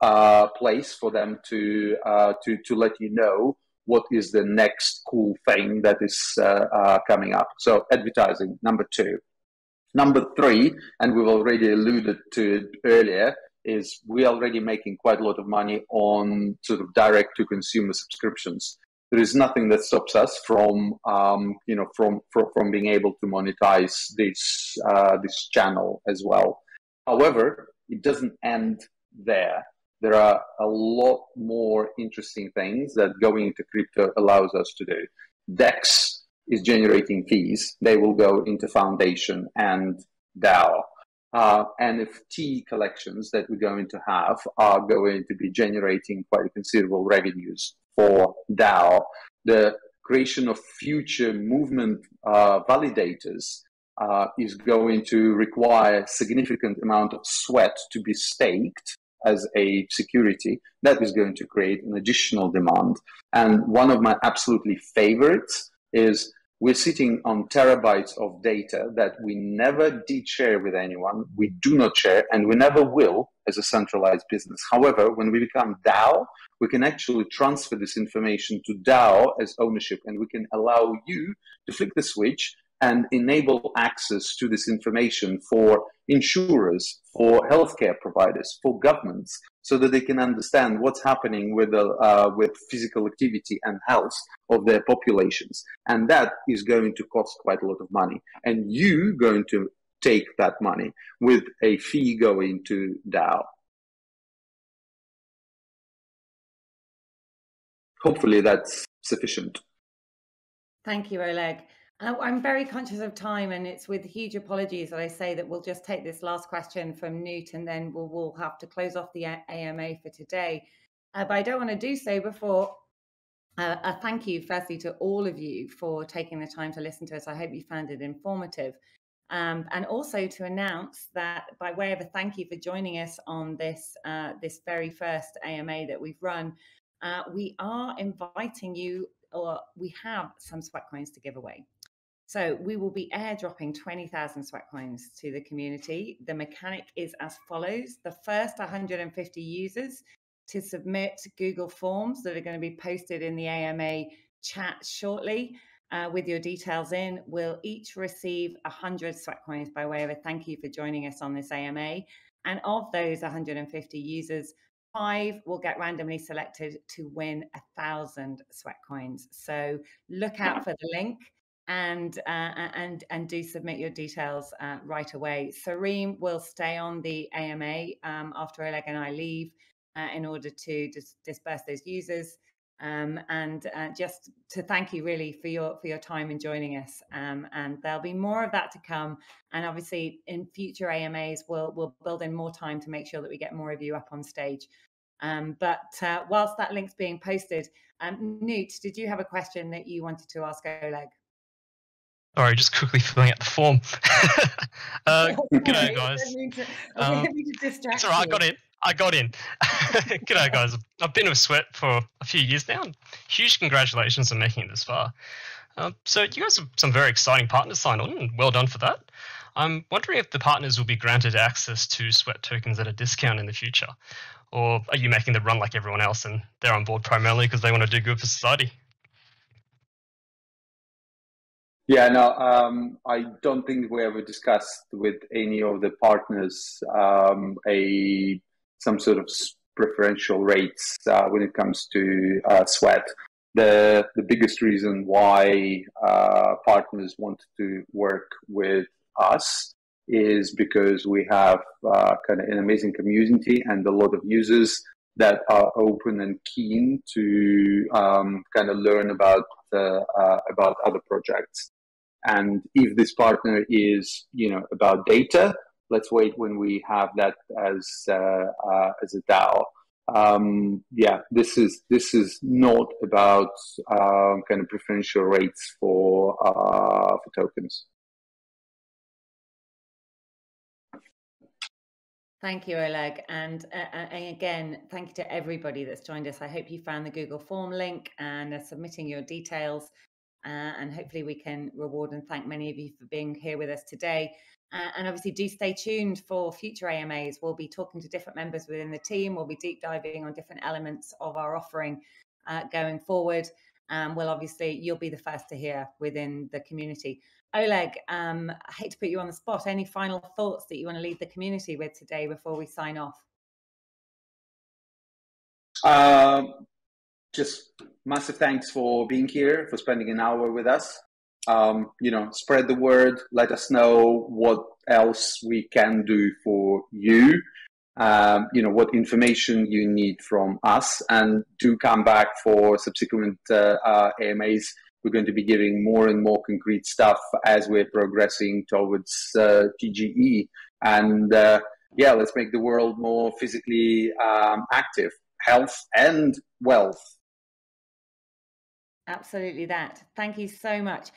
uh, place for them to uh, to to let you know what is the next cool thing that is uh, uh, coming up. So advertising, number two. Number three, and we've already alluded to it earlier, is we're already making quite a lot of money on sort of direct to consumer subscriptions. There is nothing that stops us from, um, you know, from, from, from being able to monetize this uh, this channel as well. However, it doesn't end there there are a lot more interesting things that going into crypto allows us to do. DEX is generating fees. They will go into Foundation and DAO. Uh, NFT collections that we're going to have are going to be generating quite considerable revenues for DAO. The creation of future movement uh, validators uh, is going to require significant amount of sweat to be staked as a security, that is going to create an additional demand. And one of my absolutely favorites is we're sitting on terabytes of data that we never did share with anyone. We do not share, and we never will as a centralized business. However, when we become DAO, we can actually transfer this information to DAO as ownership, and we can allow you to flick the switch and enable access to this information for insurers, for healthcare providers, for governments, so that they can understand what's happening with, the, uh, with physical activity and health of their populations. And that is going to cost quite a lot of money. And you going to take that money with a fee going to DAO. Hopefully that's sufficient. Thank you, Oleg. I'm very conscious of time, and it's with huge apologies that I say that we'll just take this last question from Newt, and then we'll, we'll have to close off the AMA for today. Uh, but I don't want to do so before uh, a thank you, firstly, to all of you for taking the time to listen to us. I hope you found it informative. Um, and also to announce that by way of a thank you for joining us on this uh, this very first AMA that we've run, uh, we are inviting you, or we have some sweat coins to give away. So we will be airdropping 20,000 sweat coins to the community. The mechanic is as follows. The first 150 users to submit Google Forms that are going to be posted in the AMA chat shortly uh, with your details in will each receive 100 sweat coins by way of a thank you for joining us on this AMA. And of those 150 users, five will get randomly selected to win a thousand sweat coins. So look out for the link and uh, and and do submit your details uh, right away. Sareem will stay on the AMA um, after Oleg and I leave uh, in order to dis- disperse those users. Um, and uh, just to thank you really for your for your time in joining us. Um, and there'll be more of that to come. And obviously, in future AMAs, we'll we'll build in more time to make sure that we get more of you up on stage. Um, but uh, whilst that link's being posted, um, Newt, did you have a question that you wanted to ask Oleg? Sorry, just quickly filling out the form. uh, g'day, guys. Um, it's all right, I got in. I got in. g'day, guys. I've been with Sweat for a few years now. Huge congratulations on making it this far. Um, so, you guys have some very exciting partners signed on, and well done for that. I'm wondering if the partners will be granted access to Sweat tokens at a discount in the future, or are you making them run like everyone else and they're on board primarily because they want to do good for society? Yeah, no, um, I don't think we ever discussed with any of the partners um, a some sort of preferential rates uh, when it comes to uh, sweat. The the biggest reason why uh, partners want to work with us is because we have uh, kind of an amazing community and a lot of users that are open and keen to um, kind of learn about uh, about other projects. And if this partner is, you know, about data, let's wait when we have that as uh, uh, as a DAO. Um, yeah, this is this is not about um, kind of preferential rates for uh, for tokens. Thank you, Oleg. And, uh, and, again, thank you to everybody that's joined us. I hope you found the Google form link and are submitting your details. Uh, and hopefully, we can reward and thank many of you for being here with us today. Uh, and obviously, do stay tuned for future AMAs. We'll be talking to different members within the team. We'll be deep diving on different elements of our offering uh, going forward. And Um, well, obviously, you'll be the first to hear within the community. Oleg, um, I hate to put you on the spot. Any final thoughts that you want to leave the community with today before we sign off? Um, just massive thanks for being here, for spending an hour with us. Um, you know, spread the word. Let us know what else we can do for you. Um, you know what information you need from us, and do come back for subsequent uh, uh, AMAs we're going to be giving more and more concrete stuff as we're progressing towards uh, TGE. And uh, yeah, let's make the world more physically um, active, health and wealth. Absolutely, that. Thank you so much.